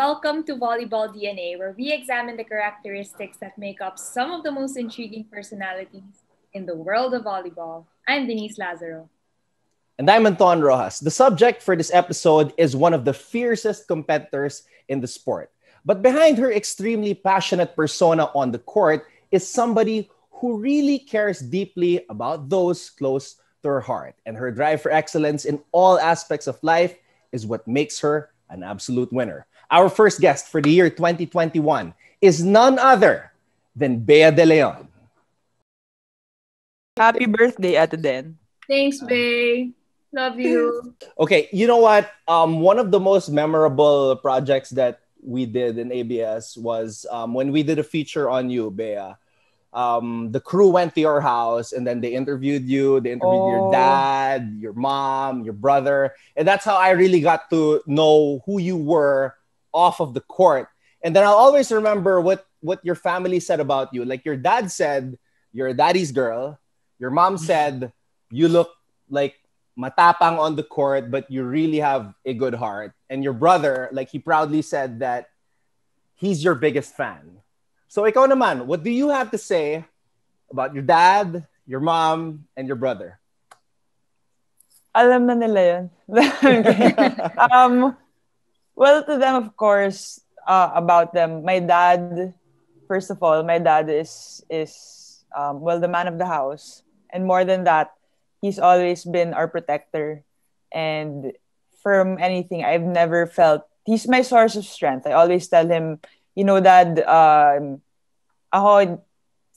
welcome to Volleyball DNA, where we examine the characteristics that make up some of the most intriguing personalities in the world of volleyball. I'm Dennise Lazaro. And I'm Anton Rojas. The subject for this episode is one of the fiercest competitors in the sport. But behind her extremely passionate persona on the court is somebody who really cares deeply about those close to her heart. And her drive for excellence in all aspects of life is what makes her an absolute winner. Our first guest for the year 2021 is none other than Bea De Leon. Happy birthday, Ate Den. Thanks, Bea. Love you. Okay, you know what? Um, one of the most memorable projects that we did in ABS was um, when we did a feature on you, Bea. Um, the crew went to your house and then they interviewed you. They interviewed oh. your dad, your mom, your brother, and that's how I really got to know who you were off of the court. And then I'll always remember what what your family said about you. Like your dad said, you're a daddy's girl. Your mom said you look like matapang on the court, but you really have a good heart. And your brother, like he proudly said that he's your biggest fan. So ikaw naman, what do you have to say about your dad, your mom, and your brother? Alam na nila yun. um, well, to them, of course, uh, about them, my dad, first of all, my dad is, is um, well, the man of the house. And more than that, he's always been our protector and from anything i've never felt he's my source of strength i always tell him you know dad um ako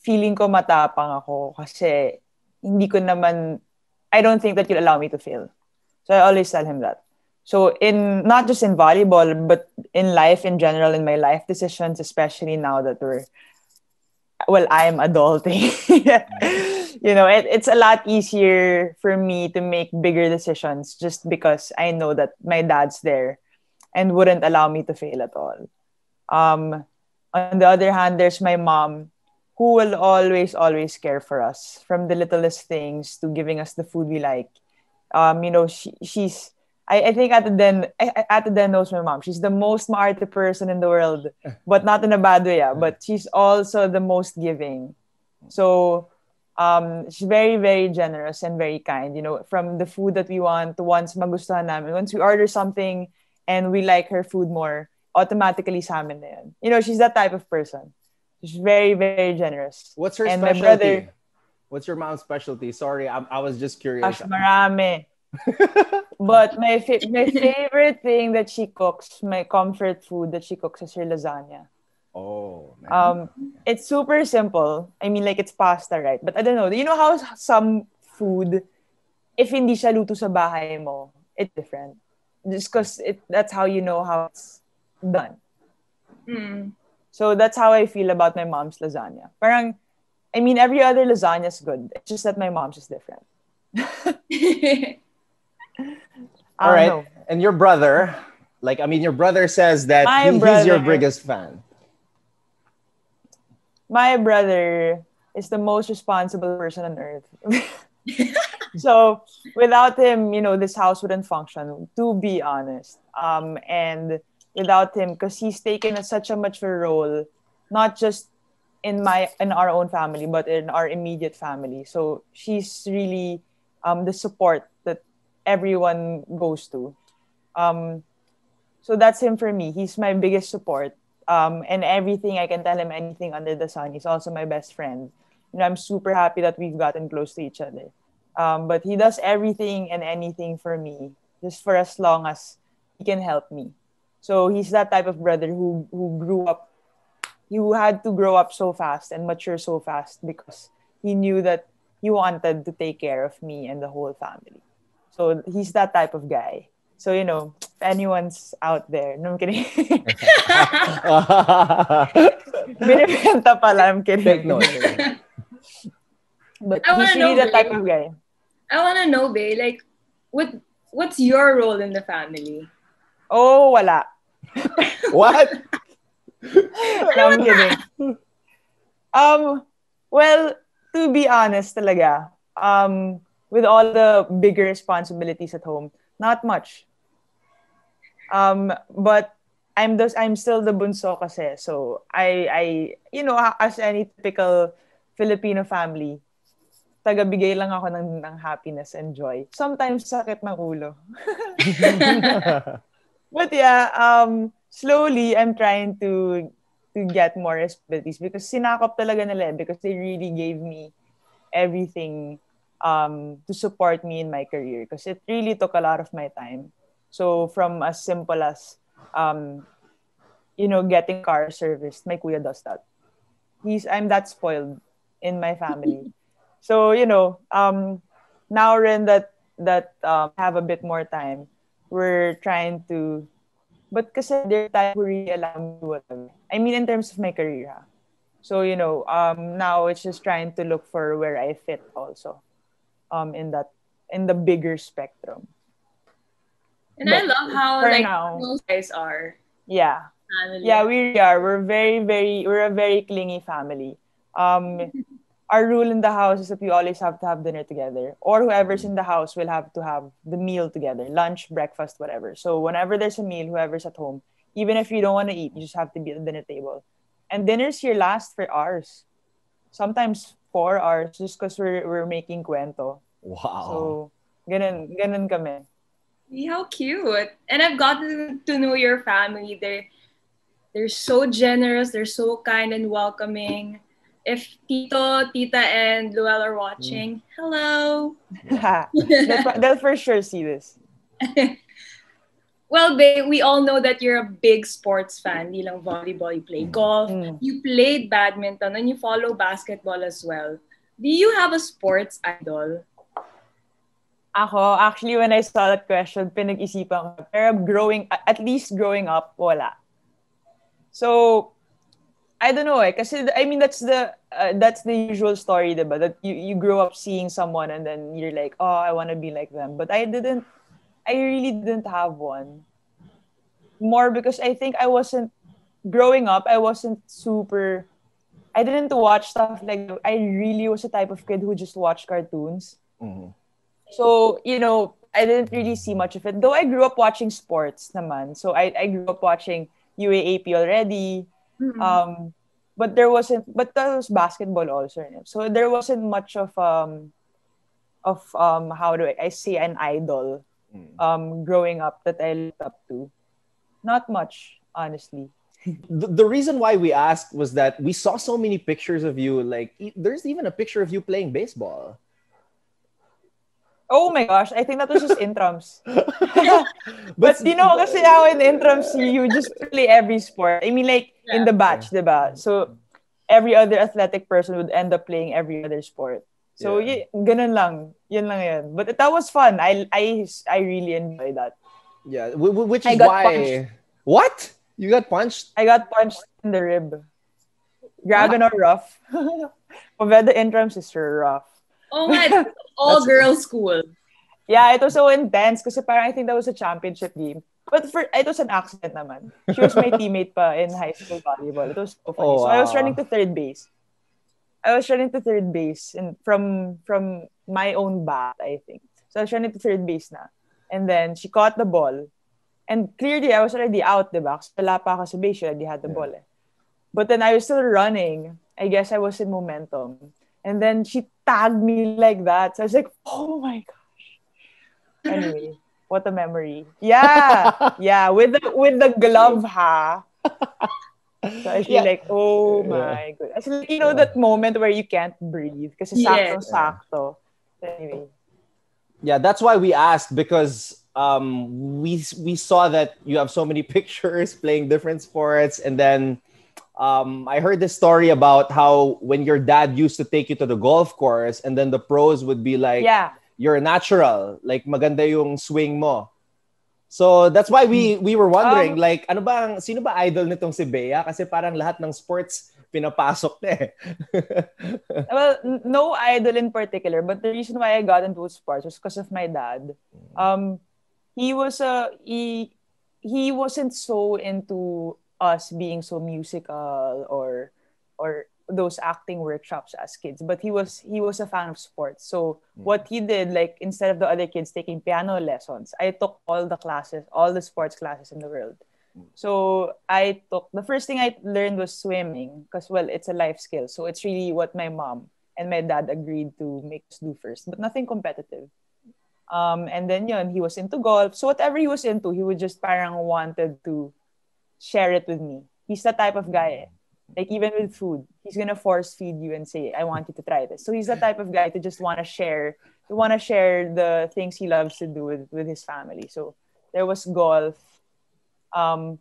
feeling ko matapang ako kasi hindi ko naman I don't think that you'll allow me to fail. So I always tell him that. So in not just in volleyball, but in life in general, in my life decisions, especially now that we're well, I'm adulting. you know, it, it's a lot easier for me to make bigger decisions just because I know that my dad's there and wouldn't allow me to fail at all. Um, on the other hand, there's my mom who will always, always care for us from the littlest things to giving us the food we like. Um, you know, she, she's I, I think Ate Den, Ate Den knows my mom. She's the most maarte person in the world, but not in a bad way. Yeah. But she's also the most giving. So um, she's very, very generous and very kind. You know, from the food that we want, once magustuhan namin, once we order something and we like her food more, automatically sa amin na yun. You know, she's that type of person. She's very, very generous. What's her and specialty? My brother, What's your mom's specialty? Sorry, I, I was just curious. Ash, marami. But my fa- my favorite thing that she cooks, my comfort food that she cooks is her lasagna. Oh, man. Um, it's super simple. I mean, like it's pasta, right? But I don't know. You know how some food, if hindi siya luto sa bahay mo, it's different. Just because it, that's how you know how it's done. Mm. So that's how I feel about my mom's lasagna. Parang, I mean, every other lasagna is good. It's just that my mom's is different. All right. Know. And your brother, like, I mean, your brother says that he, he's your biggest fan. My brother is the most responsible person on earth. so without him, you know, this house wouldn't function, to be honest. Um, and without him, because he's taken a, such a much of a role, not just in my in our own family, but in our immediate family. So she's really um, the support everyone goes to. Um, so that's him for me. He's my biggest support. Um, and everything I can tell him anything under the sun. He's also my best friend. You know, I'm super happy that we've gotten close to each other. Um, but he does everything and anything for me, just for as long as he can help me. So he's that type of brother who who grew up, who had to grow up so fast and mature so fast because he knew that he wanted to take care of me and the whole family. So he's that type of guy. So you know, if anyone's out there, no I'm kidding. Binibenta pala, I'm kidding. Take note. but I he's really know, that type of guy. I wanna know, Bea, like, what what's your role in the family? Oh, wala. what? no, I'm kidding. Um, well, to be honest talaga, um, with all the bigger responsibilities at home, not much. Um, but I'm those I'm still the bunso kasi. So I I you know as any typical Filipino family, tagabigay lang ako ng, ng happiness and joy. Sometimes sakit ng ulo. But yeah, um slowly I'm trying to to get more responsibilities because sinakop talaga nila eh, because they really gave me everything um, to support me in my career because it really took a lot of my time. So from as simple as um, you know getting car serviced, my kuya does that. He's I'm that spoiled in my family. so you know um, now rin that that um, have a bit more time, we're trying to but kasi there time who really allow me whatever. I mean, in terms of my career. Ha? So, you know, um, now it's just trying to look for where I fit also um, in that, in the bigger spectrum. And but I love how like now, those guys are. Yeah. Family. Yeah, we are. We're very, very, we're a very clingy family. Um, our rule in the house is that we always have to have dinner together, or whoever's in the house will have to have the meal together, lunch, breakfast, whatever. So whenever there's a meal, whoever's at home, even if you don't want to eat, you just have to be at the dinner table. And dinners here last for hours, sometimes four hours, just because we're we're making cuento. Wow. So ganun, ganun kami. How cute! And I've gotten to know your family. They they're so generous. They're so kind and welcoming if Tito, Tita, and Luel are watching, mm. hello. they'll, they'll for sure see this. well, babe, we all know that you're a big sports fan. Di lang volleyball, you play golf, mm. you played badminton, and you follow basketball as well. Do you have a sports idol? Ako, actually, when I saw that question, pinag-isipan ko. Pero growing, at least growing up, wala. So, I don't know eh. Kasi, I mean, that's the uh, that's the usual story, diba? That you, you grow up seeing someone and then you're like, oh, I want to be like them. But I didn't, I really didn't have one. More because I think I wasn't, growing up, I wasn't super, I didn't watch stuff like, I really was a type of kid who just watched cartoons. Mm-hmm. So, you know, I didn't really see much of it. Though I grew up watching sports naman. So I, I grew up watching UAAP already. Mm-hmm. Um, but there wasn't. But that was basketball also. So there wasn't much of um, of um, how do I, I say an idol, mm. um, growing up that I looked up to. Not much, honestly. the, the reason why we asked was that we saw so many pictures of you. Like, there's even a picture of you playing baseball. Oh my gosh, I think that was just intrams. but, but you know, kasi how in intrams, you just play every sport. I mean, like, yeah. in the batch, diba? So, every other athletic person would end up playing every other sport. So, yeah. y- ganun lang. Yun lang yan. But that was fun. I, I, I really enjoyed that. Yeah, which is why... Punched. What? You got punched? I got punched in the rib. Grabe no rough. Poveda intrams is rough. Oh my, all girls school. Yeah, it was so intense kasi parang I think that was a championship game. But for it was an accident naman. She was my teammate pa in high school volleyball. It was so funny. Oh, wow. So I was running to third base. I was running to third base and from from my own bat, I think. So I was running to third base na. And then she caught the ball. And clearly I was already out, the box. Wala pa ako sa base, she already had the yeah. ball eh. But then I was still running. I guess I was in momentum. And then she tagged me like that. So I was like, oh my gosh. Anyway, what a memory. Yeah. yeah. With the with the glove ha. So I feel yeah. like, oh my yeah. goodness. Like, you know that moment where you can't breathe because it's yes. sakto Anyway. Yeah, that's why we asked because um we we saw that you have so many pictures playing different sports and then um, I heard this story about how when your dad used to take you to the golf course and then the pros would be like, yeah. you're natural, like maganda yung swing mo. So that's why we we were wondering um, like ano ba sino ba idol nitong si Bea kasi parang lahat ng sports pinapasok na eh. well, no idol in particular, but the reason why I got into sports was because of my dad. Um he was a he he wasn't so into us being so musical or or those acting workshops as kids but he was he was a fan of sports so mm. what he did like instead of the other kids taking piano lessons i took all the classes all the sports classes in the world So I took the first thing I learned was swimming because well, it's a life skill. So it's really what my mom and my dad agreed to make us do first, but nothing competitive. Um, and then yun, he was into golf. So whatever he was into, he would just parang wanted to share it with me. He's the type of guy, eh. like even with food, he's gonna force feed you and say, "I want you to try this." So he's the type of guy to just want to share, to want to share the things he loves to do with with his family. So there was golf. Um,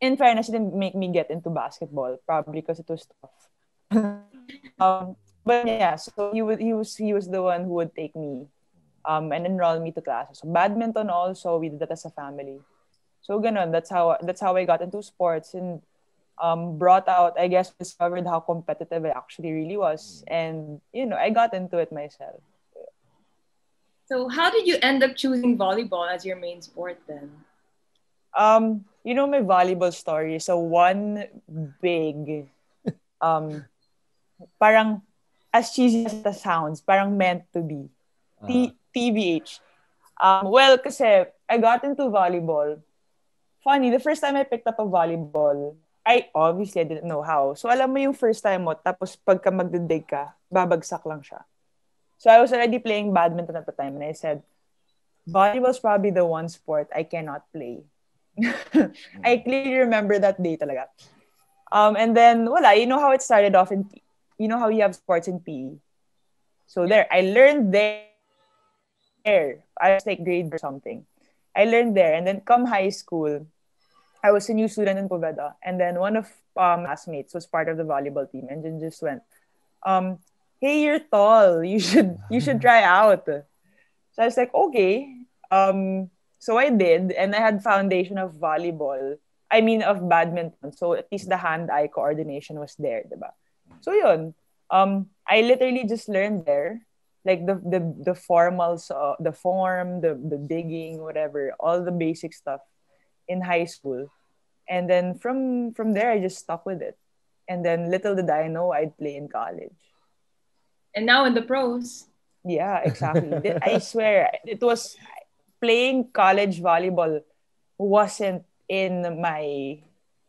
in fairness, it didn't make me get into basketball, probably because it was tough. um, but yeah, so he would he was he was the one who would take me um, and enroll me to classes. So badminton also, we did that as a family. So ganun, that's how that's how I got into sports and um, brought out, I guess, discovered how competitive I actually really was. And, you know, I got into it myself. So how did you end up choosing volleyball as your main sport then? Um, you know my volleyball story. So one big um parang as cheesy as it sounds, parang meant to be. T- TBH. Um, well, kasi I got into volleyball. Funny, the first time I picked up a volleyball, I obviously I didn't know how. So alam mo yung first time mo, tapos pagka magdidig ka, babagsak lang siya. So I was already playing badminton at the time and I said, volleyball is probably the one sport I cannot play. I clearly remember that day talaga. Um, and then, wala, you know how it started off in, you know how you have sports in PE. So there, I learned there. I was like grade or something. I learned there. And then come high school, I was a new student in Poveda. And then one of um, classmates was part of the volleyball team and then just went, um, hey, you're tall. You should you should try out. So I was like, okay. Um, so I did, and I had foundation of volleyball. I mean of badminton. So at least the hand-eye coordination was there, diba? So yun. Um, I literally just learned there like the the the formals uh, the form the the digging whatever all the basic stuff in high school. And then from from there i just stuck with it. And then little did i know i'd play in college. And now in the pros. Yeah exactly. I swear it was playing college volleyball wasn't in my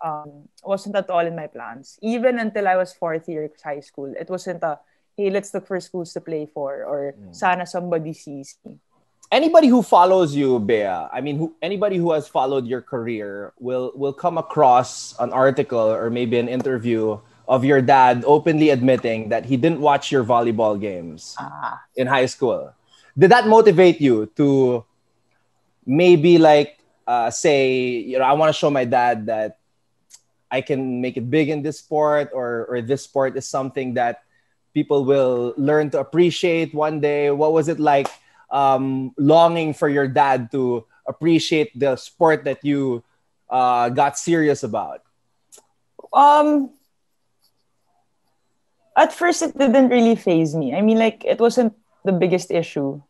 um wasn't at all in my plans. Even until i was fourth year of high school it wasn't a hey, let's look for schools to play for, or mm. sana somebody sees me. Anybody who follows you, Bea, I mean, who, anybody who has followed your career will will come across an article or maybe an interview of your dad openly admitting that he didn't watch your volleyball games ah. in high school. Did that motivate you to maybe like uh, say, you know, I want to show my dad that I can make it big in this sport, or or this sport is something that people will learn to appreciate one day? What was it like um, longing for your dad to appreciate the sport that you uh, got serious about? Um, at first, it didn't really phase me. I mean, like, it wasn't the biggest issue.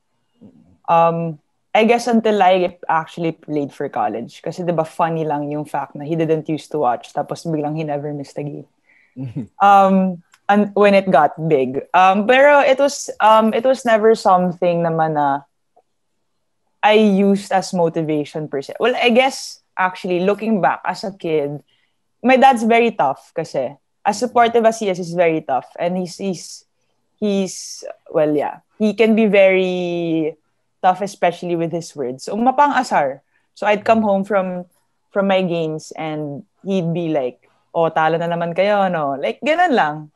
Um, I guess until I actually played for college. Kasi diba funny lang yung fact na he didn't used to watch tapos biglang he never missed a game. um, and when it got big. Um, pero it was um, it was never something naman na I used as motivation per se. Well, I guess actually looking back as a kid, my dad's very tough kasi as supportive as he is, he's very tough and he's he's he's well yeah he can be very tough especially with his words. So mapang asar. So I'd come home from from my games and he'd be like, "Oh, talo na naman kayo, no?" Like ganun lang.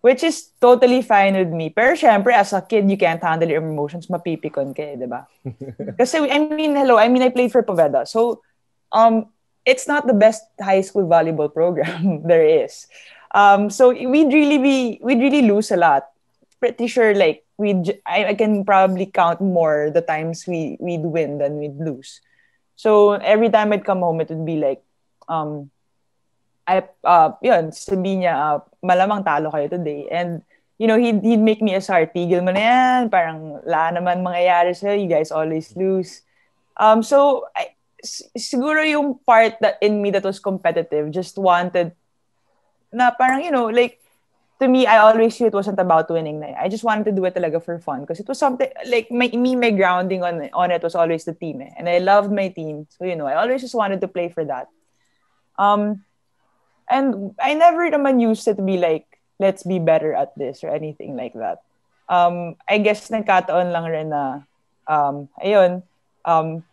Which is totally fine with me. Pero syempre, as a kid, you can't handle your emotions. Mapipikon ka eh, di ba? Kasi, I mean, hello, I mean, I played for Poveda. So, um, it's not the best high school volleyball program there is. Um, so, we'd really be, we'd really lose a lot. Pretty sure, like, we'd, I, I can probably count more the times we, we'd win than we'd lose. So, every time I'd come home, it would be like, um, I, uh, yun, sabi niya, uh, malamang talo kayo today. And, you know, he'd, he'd make me start, tigil mo na yan, parang la naman mangyayari sa'yo, you guys always lose. Um, so, I, siguro yung part that in me that was competitive just wanted na parang, you know, like, to me, I always knew it wasn't about winning. I just wanted to do it talaga for fun because it was something like my, me, my grounding on on it was always the team, eh? and I loved my team. So you know, I always just wanted to play for that. Um, and I never naman used it to be like, let's be better at this or anything like that. Um, I guess nagkataon lang rin na, um, ayun, um,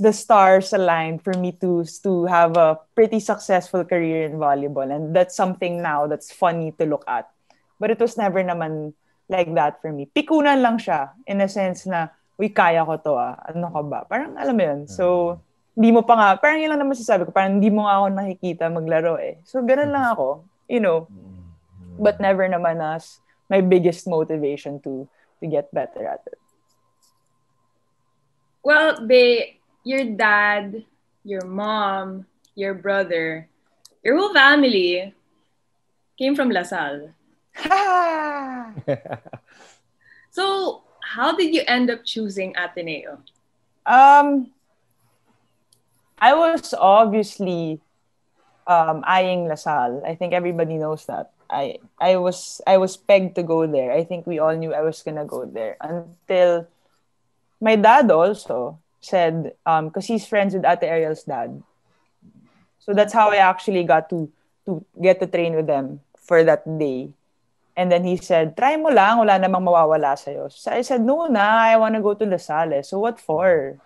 the stars aligned for me to to have a pretty successful career in volleyball. And that's something now that's funny to look at. But it was never naman like that for me. Pikunan lang siya in a sense na uy kaya ko to ah. Ano ka ba? Parang alam mo yun? So hindi mo pa nga parang yun lang naman sasabi ko parang hindi mo nga ako nakikita maglaro eh so ganun lang ako you know but never naman as my biggest motivation to to get better at it well they your dad, your mom, your brother, your whole family came from LaSalle. so, how did you end up choosing Ateneo? Um, I was obviously um, eyeing LaSalle. I think everybody knows that. I I was I was pegged to go there. I think we all knew I was gonna go there until my dad also said um because he's friends with Ate Ariel's dad. So that's how I actually got to to get to train with them for that day. And then he said, try mo lang, wala namang mawawala sa'yo. So I said, no na, I wanna go to La Salle. So what for?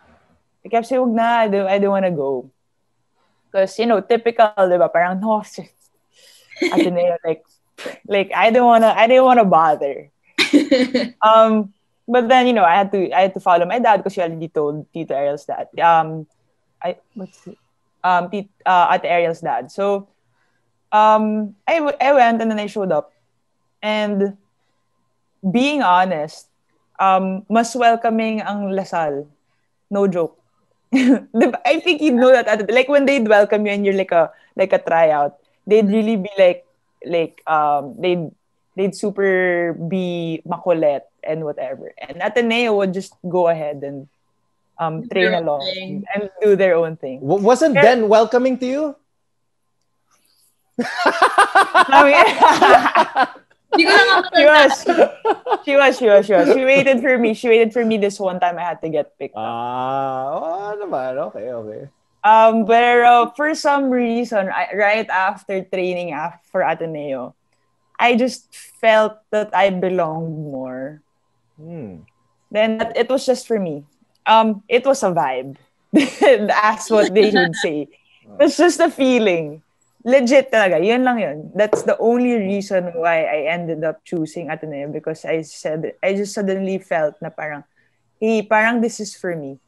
I kept saying, wag na, I don't, I don't wanna go. Because, you know, typical, di ba? Parang, no, Ateneo, like, like, I don't wanna, I didn't wanna bother. um, but then you know I had to I had to follow my dad because she already told Tito Ariel's dad. Um, I what's it? um Tito, uh, at Ariel's dad. So um I I went and then I showed up, and being honest, um mas welcoming ang La Salle. No joke. I think you know that like when they'd welcome you and you're like a like a tryout, they'd really be like like um they'd they'd super be makulit and whatever. And Ateneo would just go ahead and um, train along thing. and do their own thing. W- wasn't yeah. Den welcoming to you? she was, she was, she was, she was. She waited for me. She waited for me this one time I had to get picked up. Ah, oh, naman. Okay, okay. Um, but uh, for some reason, I, right after training for Ateneo, I just felt that I belonged more. Hmm. Then it was just for me. Um, it was a vibe. That's what they would say. It's just a feeling. Legit talaga. Yun lang yun. That's the only reason why I ended up choosing Ateneo because I said, I just suddenly felt na parang, hey, parang this is for me.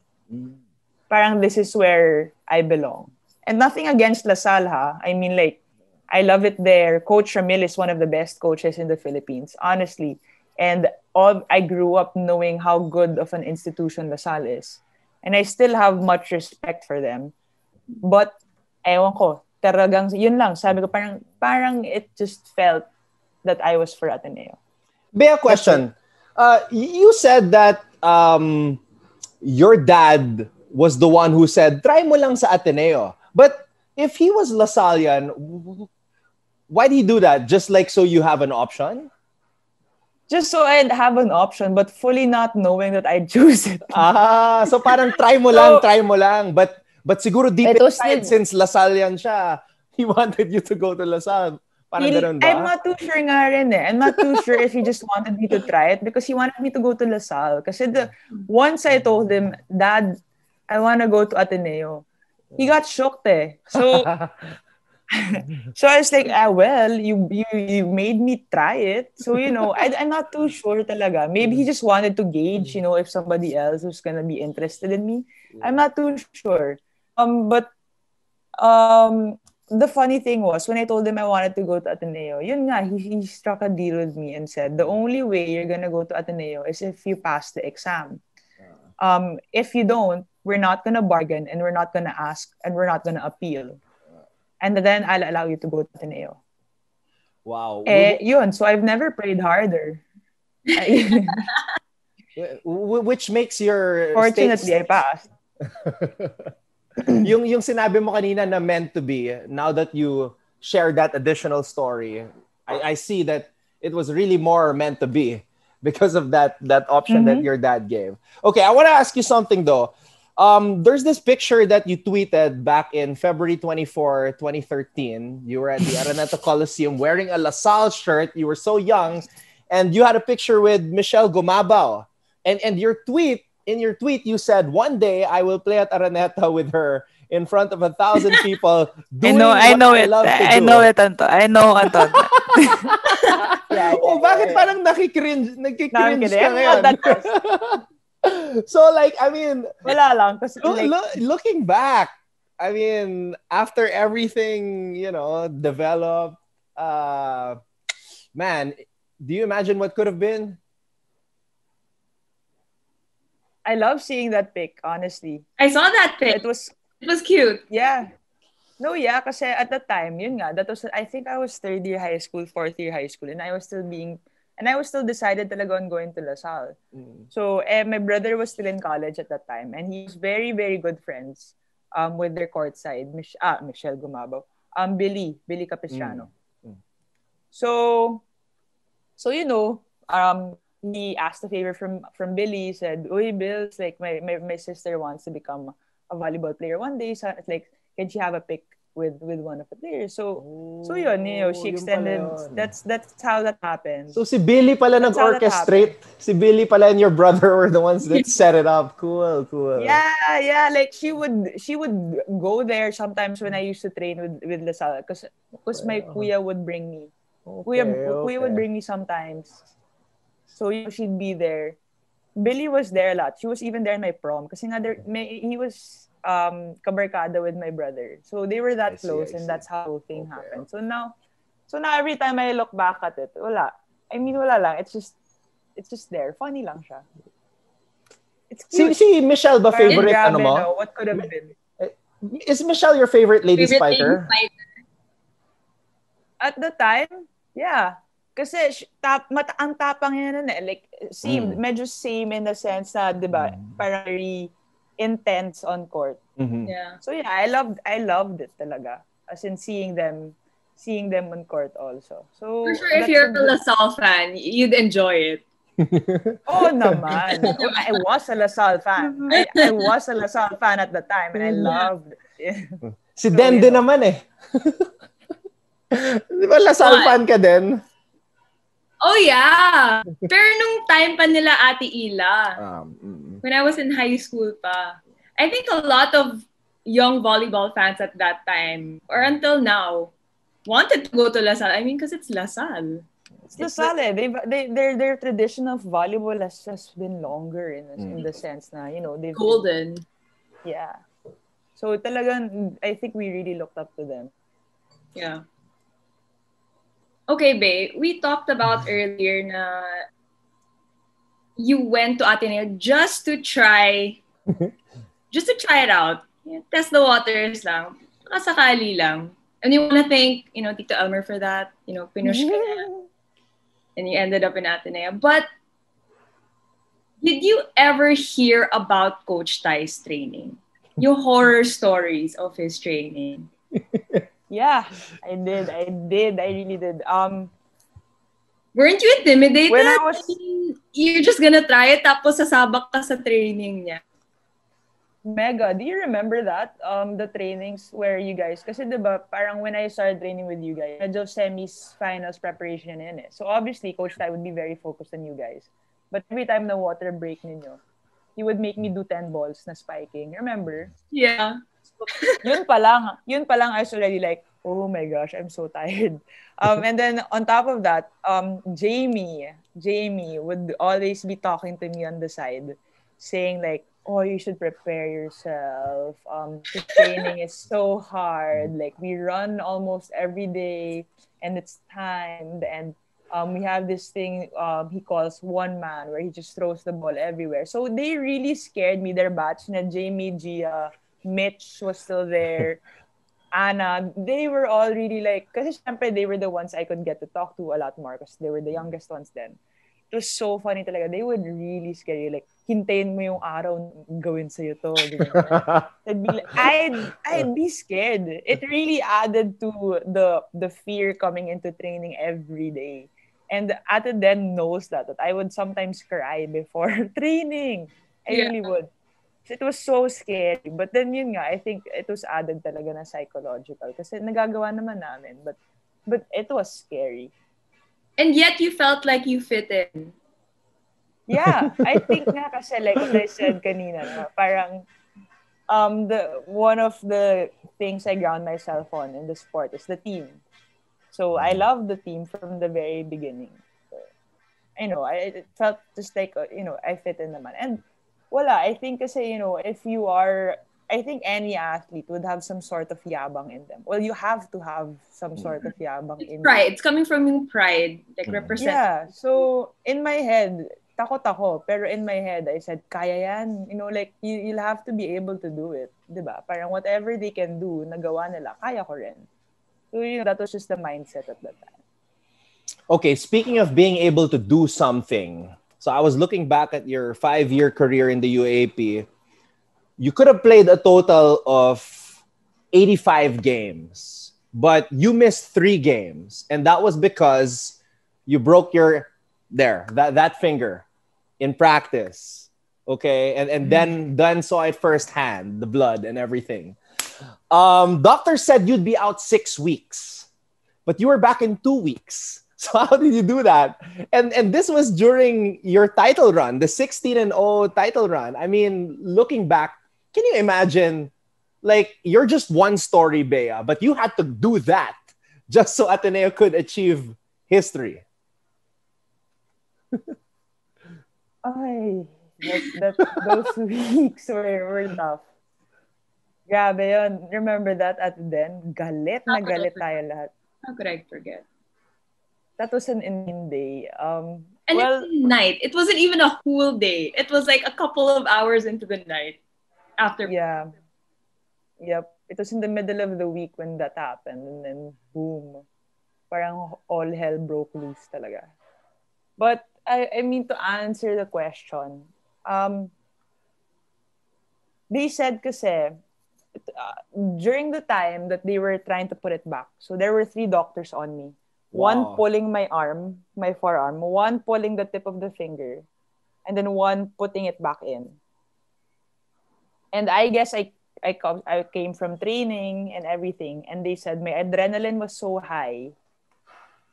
Parang this is where I belong. And nothing against LaSalle, ha? I mean, like, I love it there. Coach Ramil is one of the best coaches in the Philippines, honestly. And all I grew up knowing how good of an institution LaSalle is. And I still have much respect for them. But, ewan ko, talagang, yun lang, sabi ko, parang, parang it just felt that I was for Ateneo. Bea question. Uh, you said that um, your dad was the one who said, try mo lang sa Ateneo. But if he was Lasallian, why did he do that? Just like so you have an option? just so I'd have an option but fully not knowing that I'd choose it. Ah, so parang try mo lang, so, try mo lang. But but siguro deep inside, still, since Lasal yan siya, he wanted you to go to Lasal. Parang he, ganun ba? I'm not too sure nga rin eh. I'm not too sure if he just wanted me to try it because he wanted me to go to Lasal. Kasi the, once I told him, Dad, I want to go to Ateneo. He got shocked eh. So so I was like, ah, well, you, you you made me try it. So, you know, I, I'm not too sure talaga. Maybe he just wanted to gauge, you know, if somebody else was gonna be interested in me. I'm not too sure. Um, but um, the funny thing was, when I told him I wanted to go to Ateneo, yun nga, he, he struck a deal with me and said, the only way you're gonna go to Ateneo is if you pass the exam. Um, if you don't, we're not gonna bargain and we're not gonna ask and we're not gonna appeal and then I'll allow you to go to Ateneo. Wow. Eh, yun. So I've never prayed harder. Which makes your Fortunately, I passed. yung yung sinabi mo kanina na meant to be, now that you share that additional story, I, I see that it was really more meant to be because of that that option mm-hmm. that your dad gave. Okay, I want to ask you something though. Um, there's this picture that you tweeted back in February 24, 2013. You were at the Araneta Coliseum wearing a LaSalle shirt. You were so young, and you had a picture with Michelle Gumabao. And and your tweet in your tweet you said one day I will play at Araneta with her in front of a thousand people. I know, I know it. I, I know it, Anton. I know, Anton. Yeah, oh, yeah, bakit yeah, parang nakikringe, nagkikringe kidding. ka ngayon? not so like, I mean, Wala lang. Kasi Lo- like, lo- looking back, I mean, after everything, you know, developed, uh, man, do you imagine what could have been? I love seeing that pic, honestly. I saw that pic. It was, It was cute. yeah. No, yeah, kasi at the time, yun nga, that was, I think I was third year high school, fourth year high school, and I was still being, and I was still decided talaga on going to LaSalle. So, eh, my brother was still in college at that time, and he was very, very good friends um, with their courtside, Mich- ah, Michelle Gumabao, um, Billy, Billy Capistrano. Mm. Mm. So, so you know, um, he asked a favor from from Billy. He said, "Uy, Bill, it's like my, my my sister wants to become a volleyball player one day. So it's like, can she have a pick with with one of the players?" So so yun, you know, Oh, she extended. That's that's how that happened. So si Billy pala That's how nag-orchestrate. Si Billy pala and your brother were the ones that set it up. Cool, cool. Yeah, yeah. Like she would, she would go there sometimes when I used to train with with La Salle, because because my Wow. kuya would bring me. Okay, Kuya, kuya would bring me sometimes. So you know, she'd be there. Billy was there a lot. She was even there in my prom. Kasi nga there, may, he was um kabarkada with my brother. So they were that see, close I and see. that's how the thing Okay, happened. So now, so now every time I look back at it, wala. I mean, wala lang. It's just, it's just there. Funny lang siya. It's cute. si Michelle ba Parang favorite grabe, ano mo? no? What could have been? Is Michelle your favorite lady Favorite spiker? lady spiker. At the time, yeah. Kasi tap, mat, ang tapang niya nun eh. Like, same, Mm. medyo same in the sense na, di ba, parang very intense on court. Mhm. Yeah. So yeah, I loved, I loved it talaga. As in seeing them, seeing them on court also. So, For sure, if you're a LaSalle fan, you'd enjoy it. Oh naman. I was a LaSalle fan. I, I was a LaSalle fan at the time and I loved it. Si So, Den yun. din naman eh. Di ba Lasal What? fan ka din? Oh, yeah. Pero nung time pa nila Ate Ila, Um, mm. when I was in high school pa, I think a lot of young volleyball fans at that time, or until now, wanted to go to LaSalle. I mean, because it's LaSalle. It's LaSalle. eh. They've, they, their, their tradition of volleyball has just been longer in, in the sense na, you know, they've been- Golden. Yeah. So talagang, I think we really looked up to them. Yeah. Okay, babe. We talked about mm-hmm. earlier na you went to Ateneo just to try, mm-hmm. just to try it out. Test the waters lang. Kasakali lang. And you wanna thank, you know, Tito Elmer for that. You know, pinush ka and you ended up in Ateneo. But did you ever hear about Coach Tai's training? Your horror stories of his training. Yeah, I did. I did. I really did. Um, Weren't you intimidated? When I was- mean, you're just gonna try it tapos sasabak ka sa training niya. Mega, do you remember that? Um, the trainings where you guys, kasi diba, parang when I started training with you guys, medyo semis, finals preparation yun eh. So obviously, Coach Ty would be very focused on you guys. But every time na water break ninyo, he would make me do 10 balls na spiking. Remember? Yeah. Yun pa lang, yun pa lang I was already like, oh my gosh, I'm so tired. Um, and then on top of that, um, Jamie, Jamie would always be talking to me on the side, saying like, oh, you should prepare yourself. Um, training is so hard. Like we run almost every day, and it's timed, and um, we have this thing um, he calls one man, where he just throws the ball everywhere. So they really scared me. Their batch, na Jamie, Gia, Mitch was still there. Anna, they were all really like, kasi syempre they were the ones I could get to talk to a lot more because they were the youngest ones then. It was so funny talaga. They would really scare you. Like, hintayin mo yung araw na gawin sa'yo to. ganyan. I'd be like, I'd, I'd be scared. It really added to the the fear coming into training every day. And Ate Den knows that, that I would sometimes cry before training. I Yeah. really would. So it was so scary. But then yun nga, I think it was added talaga na psychological. Kasi nagagawa naman namin. But, but it was scary. And yet you felt like you fit in. Yeah, I think nga kasi like what I said kanina, no, parang um the one of the things I ground myself on in the sport is the team. So I love the team from the very beginning. So, I know, I it felt just like uh, you know, I fit in naman. And wala, I think kasi you know, if you are I think any athlete would have some sort of yabang in them. Well, you have to have some sort of yabang It's in pride. It's coming from yung pride, like Mm. represent. Yeah. So, in my head, takot ako. Pero in my head, I said, kaya yan. You know, like, you, you'll have to be able to do it. 'Di ba? Parang whatever they can do, nagawa nila, kaya ko rin. So, you know, that was just the mindset at that time. Okay, speaking of being able to do something, so I was looking back at your five year career in the UAAP. You could have played a total of 85 games, but you missed three games. And that was because you broke your, there, that, that finger in practice. Okay. And, and then, then saw it firsthand, the blood and everything. Um, doctor said you'd be out six weeks but you were back in two weeks. So how did you do that? And and this was during your title run, the 16 and 0 title run. I mean, looking back, can you imagine like you're just one story, Bea, but you had to do that just so Ateneo could achieve history. Ay, that, that, those weeks were, were tough. Grabe yun. Remember that at then? Galit na galit tayo lahat. How could I forget? That was an Indian day. Um, And well, it's night. It wasn't even a whole day. It was like a couple of hours into the night after. Yeah. Yep. It was in the middle of the week when that happened. And then, boom. Parang all hell broke loose talaga. But, I, I mean, to answer the question, um, they said kasi, uh, during the time that they were trying to put it back, so there were three doctors on me. One Wow. pulling my arm, my forearm, one pulling the tip of the finger, and then one putting it back in. And I guess I I come I came from training and everything, and they said my adrenaline was so high,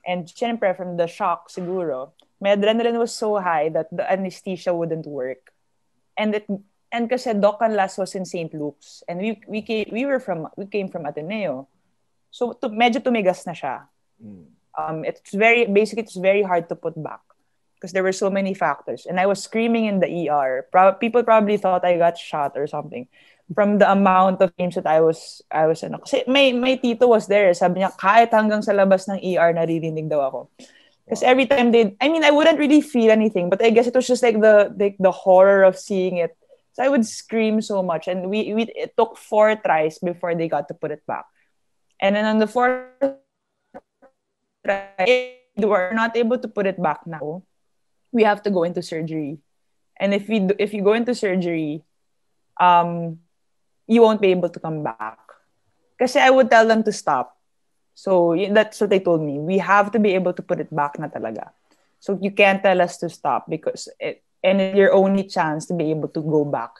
and syempre from the shock siguro, my adrenaline was so high that the anesthesia wouldn't work, and it and kasi Doc Canlas was in St. Luke's, and we we came, we were from we came from Ateneo, so to, medyo tumigas na siya. Um, it's very basically it's very hard to put back because there were so many factors, and I was screaming in the ER. Pro- people probably thought I got shot or something from the amount of games that I was I was ano. Kasi may may tito was there. Sabi niya kahit hanggang sa labas ng ER naririnig daw ako. Because every time they, I mean, I wouldn't really feel anything, but I guess it was just like the like the horror of seeing it. So I would scream so much, and we, we it took four tries before they got to put it back. And then on the fourth if we're not able to put it back now, we have to go into surgery. And if we do- if you go into surgery, um, you won't be able to come back. Kasi I would tell them to stop. So that's what they told me. We have to be able to put it back na talaga. So you can't tell us to stop because it, and it's your only chance to be able to go back,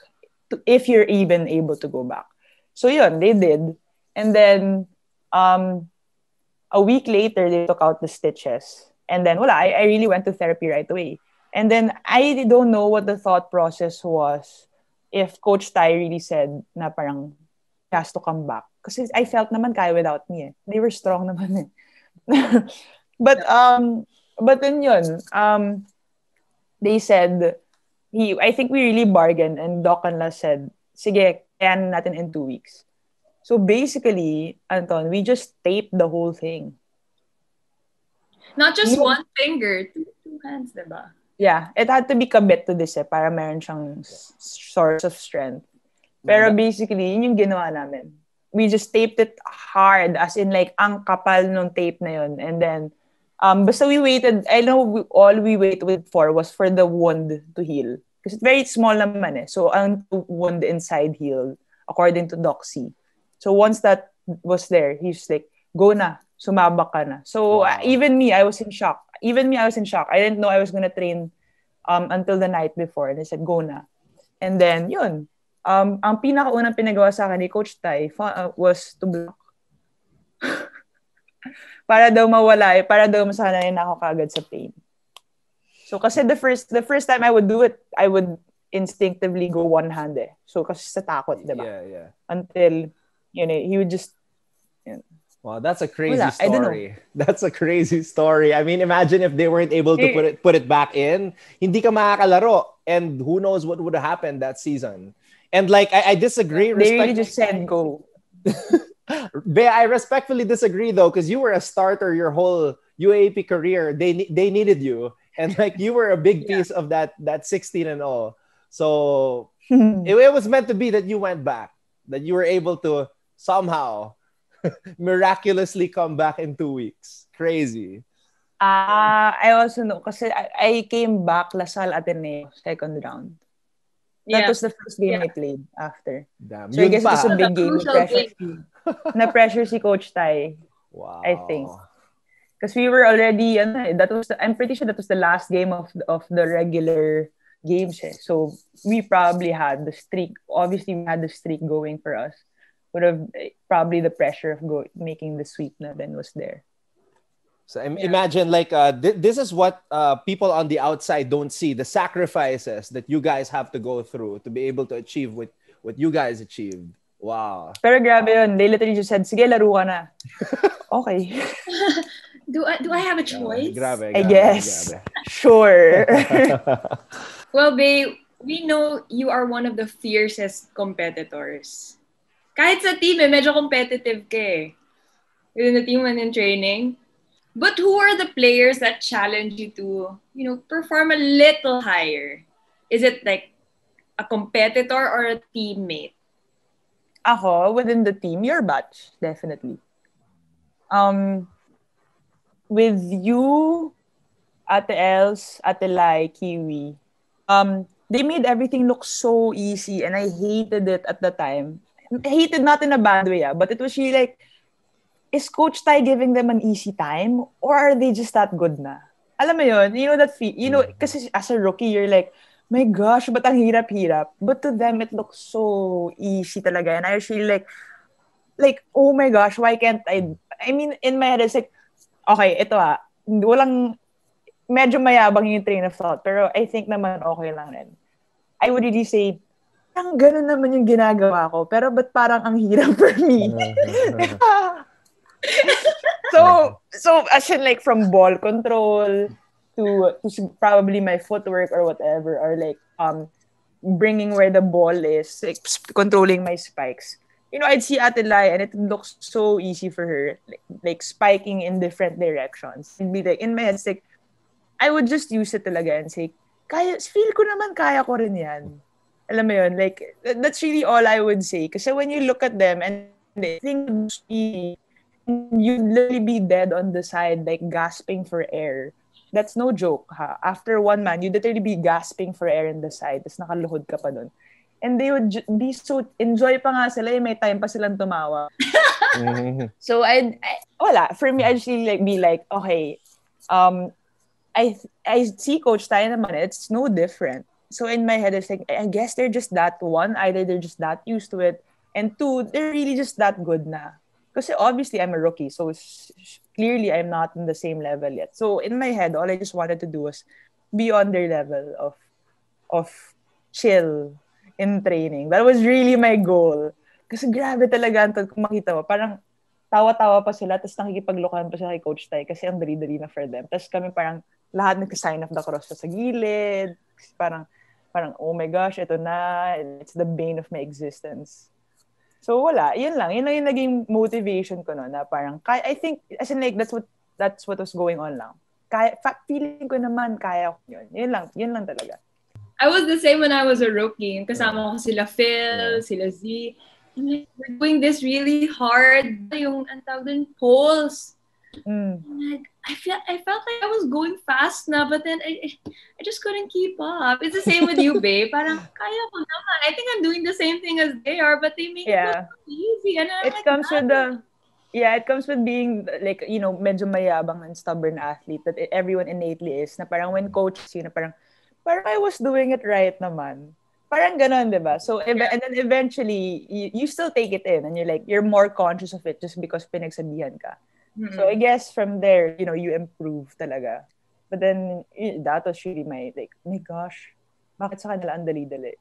to, if you're even able to go back. So yun, they did. And then um, a week later, they took out the stitches. And then, wala, I, I really went to therapy right away. And then I don't know what the thought process was if Coach Ty really said na parang he has to come back. Kasi I felt naman kaya without me eh. They were strong naman eh. but um but then yun, um they said he I think we really bargained and Doc Canla said, sige, kaya natin in two weeks. So basically, Anton, we just taped the whole thing. Not just Yeah. one finger, two, two hands, diba? Yeah, it had to be kabit to this eh, para meron siyang s- source of strength. Pero basically, yun yung ginawa namin. We just taped it hard, as in like, ang kapal nung tape na yun. And then, um, basta we waited, I know we, all we waited for was for the wound to heal. Because it's very small naman eh. So, ang wound inside healed, according to Doc C. So, once that was there, he's like, go na, sumabak ka na. So, Wow. uh, even me, I was in shock. Even me, I was in shock. I didn't know I was gonna train um, until the night before. And I said, go na. And then, yun. Um, ang pinakaunang pinagawa sa akin ni Coach Tai uh, was to block. para daw mawala eh, para daw masanay na ako kagad sa pain. So kasi the first the first time I would do it, I would instinctively go one hand eh. So kasi sa takot, 'di ba? Yeah, yeah. Until you know, he would just you know, Wow, that's a crazy Wala, story. That's a crazy story. I mean, imagine if they weren't able to put it put it back in. Hindi ka makakalaro and who knows what would have happened that season. And like I, I disagree. They really just said go. Bea, I respectfully disagree though, because you were a starter your whole UAAP career. They they needed you, and like you were a big piece yeah. of that that 16 and all. So it, it was meant to be that you went back, that you were able to somehow miraculously come back in two weeks. Crazy. Ah, uh, I also know because I, I came back La Salle Ateneo second round. That yeah. was the first game yeah. I played after. Damn. So I guess it was a big game. Pressure, na pressure si Coach Tai. Wow. I think. Because we were already, ano, that was, the, I'm pretty sure that was the last game of of the regular games. Eh. So we probably had the streak. Obviously, we had the streak going for us. Would have eh, probably the pressure of go, making the sweep na then was there. So yeah. imagine like uh, th- this is what uh, people on the outside don't see the sacrifices that you guys have to go through to be able to achieve what what you guys achieved. Wow. Pero grabe yun. They literally just said, sige, laro ka na. okay. do I do I have a choice? Grabe, grabe, I guess. Grabe. Sure. well, Bea, we know you are one of the fiercest competitors. Kahit sa team, eh, medyo competitive ka eh. Within the team and in training. But who are the players that challenge you to, you know, perform a little higher? Is it like a competitor or a teammate? Ako, within the team, your batch, definitely. Um, with you, Ate Els, Ate Ly, Kiwi, um, they made everything look so easy and I hated it at the time. Hated not in a bad way, yeah, but it was really like, is Coach Tai giving them an easy time or are they just that good na? Alam mo yun, you know that feel, you know, kasi as a rookie, you're like, my gosh, but ang hirap-hirap. But to them, it looks so easy talaga. And I actually like, like, oh my gosh, why can't I, I mean, in my head, it's like, okay, ito ah, walang, medyo mayabang yung train of thought, pero I think naman okay lang rin. I would really say, ang ganun naman yung ginagawa ko, pero ba't parang ang hirap for me? so so as in like from ball control to to probably my footwork or whatever or like um bringing where the ball is like controlling my spikes. You know i'd see Atelai and it looks so easy for her like, like spiking in different directions. And be like in my head like i would just use it talaga and say kaya feel ko naman kaya ko rin yan alam mo yun like that's really all i would say kasi when you look at them and they think you'd literally be dead on the side, like gasping for air. That's no joke, ha? After one man, you'd literally be gasping for air in the side, tapos nakaluhod ka pa dun. And they would be so, enjoy pa nga sila, eh, may time pa silang tumawa. so, I'd, I, wala, for me, I'd really like, be like, okay, um, I, I see Coach tayo naman, it's no different. So in my head, it's like, I guess they're just that one, either they're just that used to it, and two, they're really just that good na. Because obviously I'm a rookie, so clearly I'm not in the same level yet. So in my head, all I just wanted to do was be on their level of of chill in training. That was really my goal. Kasi grabe talaga, Anton, kung makita mo, parang tawa-tawa pa sila, tapos nakikipaglokohan pa sila kay Coach Tai kasi ang dali-dali na for them. Tapos kami parang lahat nagka-sign of the cross sa gilid. Parang, parang, oh my gosh, ito na. It's the bane of my existence. So wala, yun lang. Yun lang yung naging motivation ko no, na parang, kaya, I think, as in like, that's what, that's what was going on lang. Kaya, feeling ko naman, kaya ko yun. Yun lang, yun lang talaga. I was the same when I was a rookie. Kasama ko sila Phil, yeah. sila Z. We're doing this really hard. Yung, ang tawag din, polls. Mm. Like, I felt I felt like I was going fast now, but then I I just couldn't keep up. It's the same with you, Bea. Parang kaya ko naman. I think I'm doing the same thing as they are, but they make yeah. it so easy. And I'm it like, comes with the yeah, it comes with being like you know medyo mayabang and stubborn athlete that everyone innately is. Na parang when coach you na parang parang I was doing it right naman. parang ganun, di ba? So, ev- and then eventually, you, you still take it in and you're like, you're more conscious of it just because pinagsabihan ka. Mm-hmm. So, I guess from there, you know, you improve talaga. But then, that was really my, like, oh my gosh, bakit sa kanila ang dali-dali?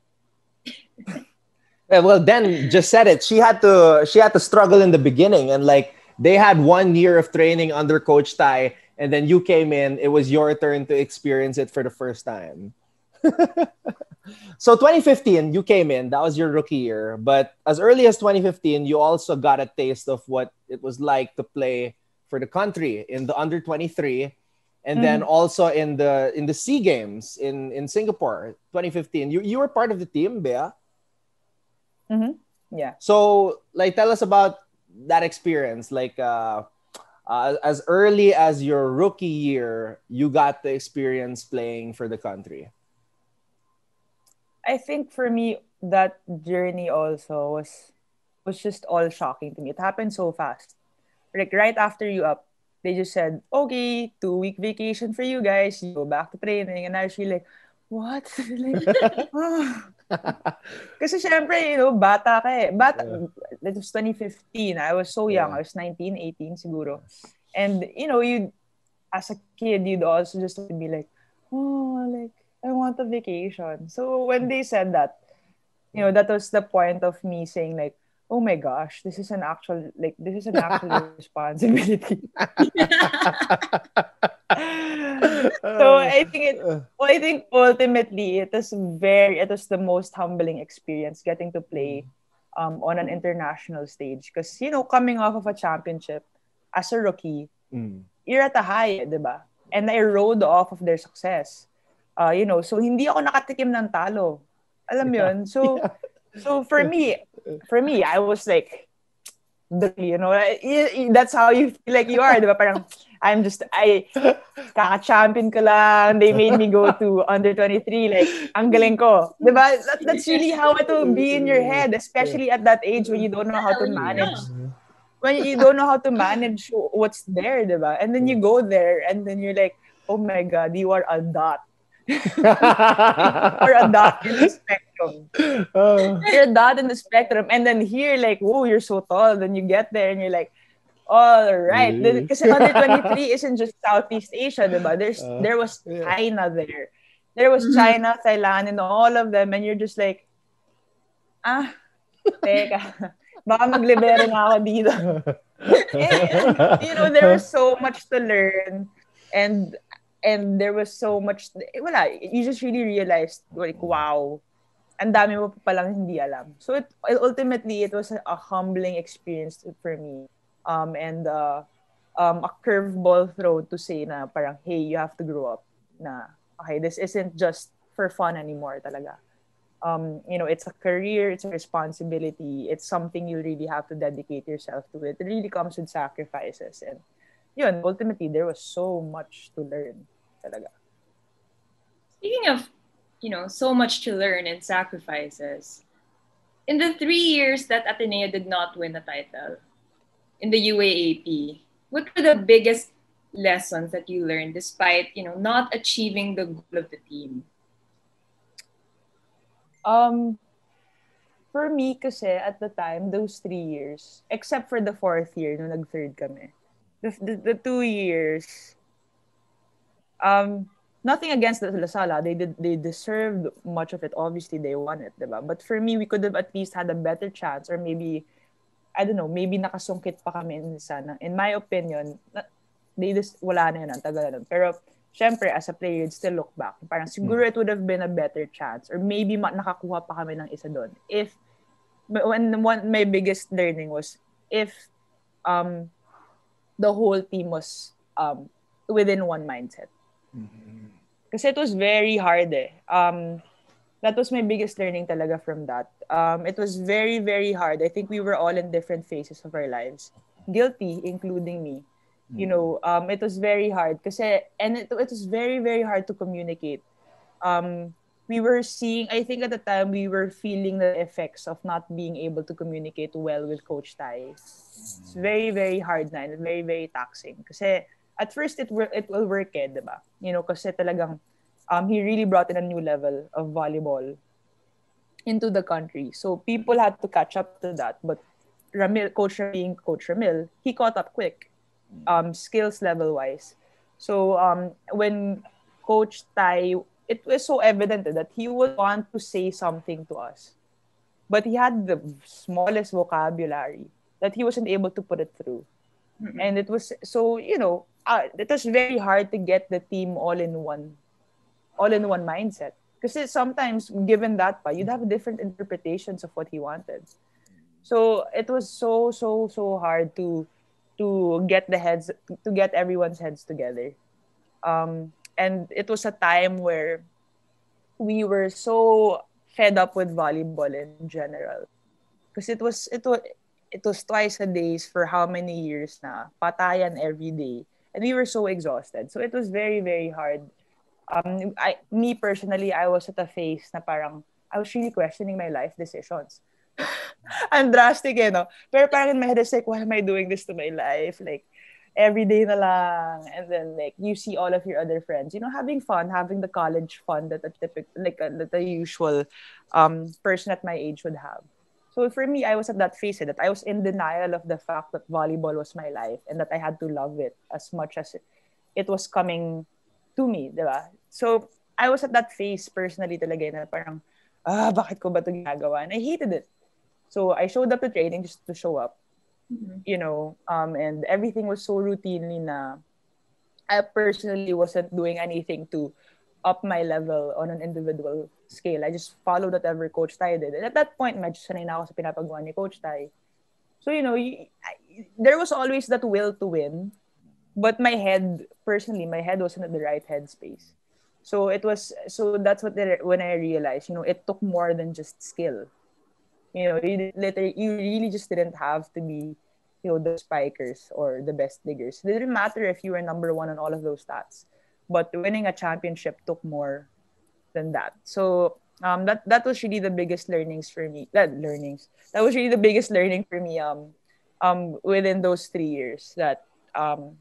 yeah, well, then just said it. She had to, she had to struggle in the beginning and like, they had one year of training under Coach Tai, and then you came in. It was your turn to experience it for the first time. so 2015, you came in. That was your rookie year. But as early as 2015, you also got a taste of what it was like to play for the country in the under 23 and mm. then also in the in the sea games in in singapore 2015 you you were part of the team bea? Mm-hmm. yeah. So like tell us about that experience. Like uh, uh, as early as your rookie year you got the experience playing for the country. I think for me that journey also was was just all shocking to me. It happened so fast like right after you up they just said okay two week vacation for you guys you go back to training and i was really like what like oh. Kasi syempre, you know, bata ka eh. Bata, it was 2015. I was so young. Yeah. I was 19, 18 siguro. And, you know, you as a kid, you'd also just be like, oh, like, I want a vacation. So when they said that, you know, that was the point of me saying like, oh my gosh, this is an actual like this is an actual responsibility. so I think it well, I think ultimately it was very it was the most humbling experience getting to play um, on an international stage. Because you know coming off of a championship as a rookie mm. you're at a high diba and I rode off of their success. Uh, you know so hindi ako nakatikim ng talo. Alam mo yun? So so for me for me, I was like, you know, eh, that's how you feel like you are, diba? Parang, I'm just, I, kaka-champion ko lang, they made me go to under 23, like, ang galing ko. Diba? That, that's really how it will be in your head, especially at that age when you don't know how to manage. When you don't know how to manage what's there, diba? And then you go there, and then you're like, oh my God, you are a dot. or a dot in the spectrum. Uh, you're dot in the spectrum. And then here, like, whoa, you're so tall. Then you get there and you're like, all right. Because under 23 isn't just Southeast Asia, diba? There's, uh, there was China there. There was China, Thailand, and all of them. And you're just like, ah, teka. Baka maglibero na ako dito. and, you know, there was so much to learn. And and there was so much wala you just really realized like wow and dami mo pa palang hindi alam. So it ultimately it was a, humbling experience for me. Um and uh, um a curveball throw to say na parang hey you have to grow up na okay this isn't just for fun anymore talaga. Um you know it's a career it's a responsibility it's something you really have to dedicate yourself to. It, it really comes with sacrifices. And yun, ultimately, there was so much to learn talaga. Speaking of, you know, so much to learn and sacrifices, in the three years that Ateneo did not win a title in the UAAP, what were the biggest lessons that you learned despite, you know, not achieving the goal of the team? Um, for me kasi at the time, those three years, except for the fourth year, no nag-third kami, the, the, the two years, um, nothing against the Lasala. They did they deserved much of it. Obviously, they won it, diba? But for me, we could have at least had a better chance, or maybe, I don't know, maybe nakasungkit pa kami in sana. In my opinion, they just wala na yun, ang tagal na Pero, syempre, as a player, you'd still look back. Parang siguro it would have been a better chance, or maybe ma- nakakuha pa kami ng isa doon. If, when one, my biggest learning was, if um the whole team was um, within one mindset. Mm-hmm. Kasi it was very hard eh. Um, that was my biggest learning talaga from that. Um, it was very, very hard. I think we were all in different phases of our lives. Guilty, including me. Mm-hmm. You know, um, it was very hard. Kasi, and it, it was very, very hard to communicate. Um, we were seeing, I think at the time, we were feeling the effects of not being able to communicate well with Coach Tai. It's very, very hard na and very, very taxing. Kasi at first, it, will, it will work eh, di ba? You know, kasi talagang um, he really brought in a new level of volleyball. into the country. So people had to catch up to that. But Ramil, Coach being Coach Ramil, he caught up quick, um, skills level wise. So um, when Coach Tai, it was so evident that he would want to say something to us, but he had the smallest vocabulary that he wasn't able to put it through, mm-hmm. and it was so you know uh, it was very hard to get the team all in one, all in one mindset. Because sometimes, given that, pa, you'd have different interpretations of what he wanted. So it was so so so hard to to get the heads to get everyone's heads together. Um, and it was a time where we were so fed up with volleyball in general because it was it was it was twice a day for how many years na patayan every day and we were so exhausted. So it was very very hard. Um I me personally I was at a phase na parang I was really questioning my life decisions. I'm drastic eh no? Pero parang in my head it's like why am I doing this to my life? Like every day na lang. And then like you see all of your other friends, you know, having fun, having the college fun that a typical like uh, that the usual um person at my age would have. So for me, I was at that phase that I was in denial of the fact that volleyball was my life and that I had to love it as much as it, was coming to me, diba? So I was at that phase personally talaga na parang, ah, bakit ko ba ito ginagawa? And I hated it. So I showed up to training just to show up. mm-hmm. you know, um, and everything was so routinely na I personally wasn't doing anything to up my level on an individual scale. I just followed whatever Coach Tai did. And at that point, medyo sanay na ako sa pinapagawa ni Coach Tai. So, you know, there was always that will to win. But my head, personally, my head wasn't in the right head space. So it was, so that's what, the, when I realized, you know, it took more than just skill you know, you literally you really just didn't have to be, you know, the spikers or the best diggers. It didn't matter if you were number one on all of those stats, but winning a championship took more than that. So um, that that was really the biggest learnings for me. That learnings. That was really the biggest learning for me. Um, um, within those three years, that um,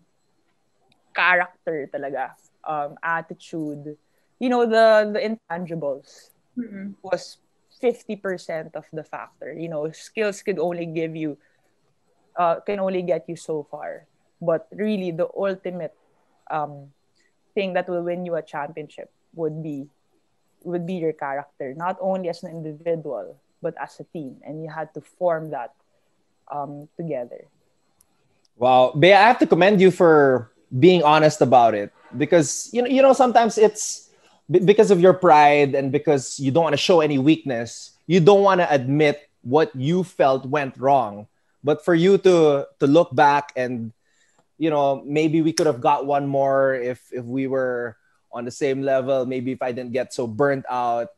character talaga, um, attitude, you know, the the intangibles mm-hmm. was 50% of the factor. You know, skills could only give you, uh, can only get you so far. But really, the ultimate um, thing that will win you a championship would be would be your character, not only as an individual but as a team, and you had to form that um, together. Wow, Bea, I have to commend you for being honest about it because you know you know sometimes it's because of your pride and because you don't want to show any weakness, you don't want to admit what you felt went wrong. But for you to to look back and you know maybe we could have got one more if if we were on the same level. Maybe if I didn't get so burnt out.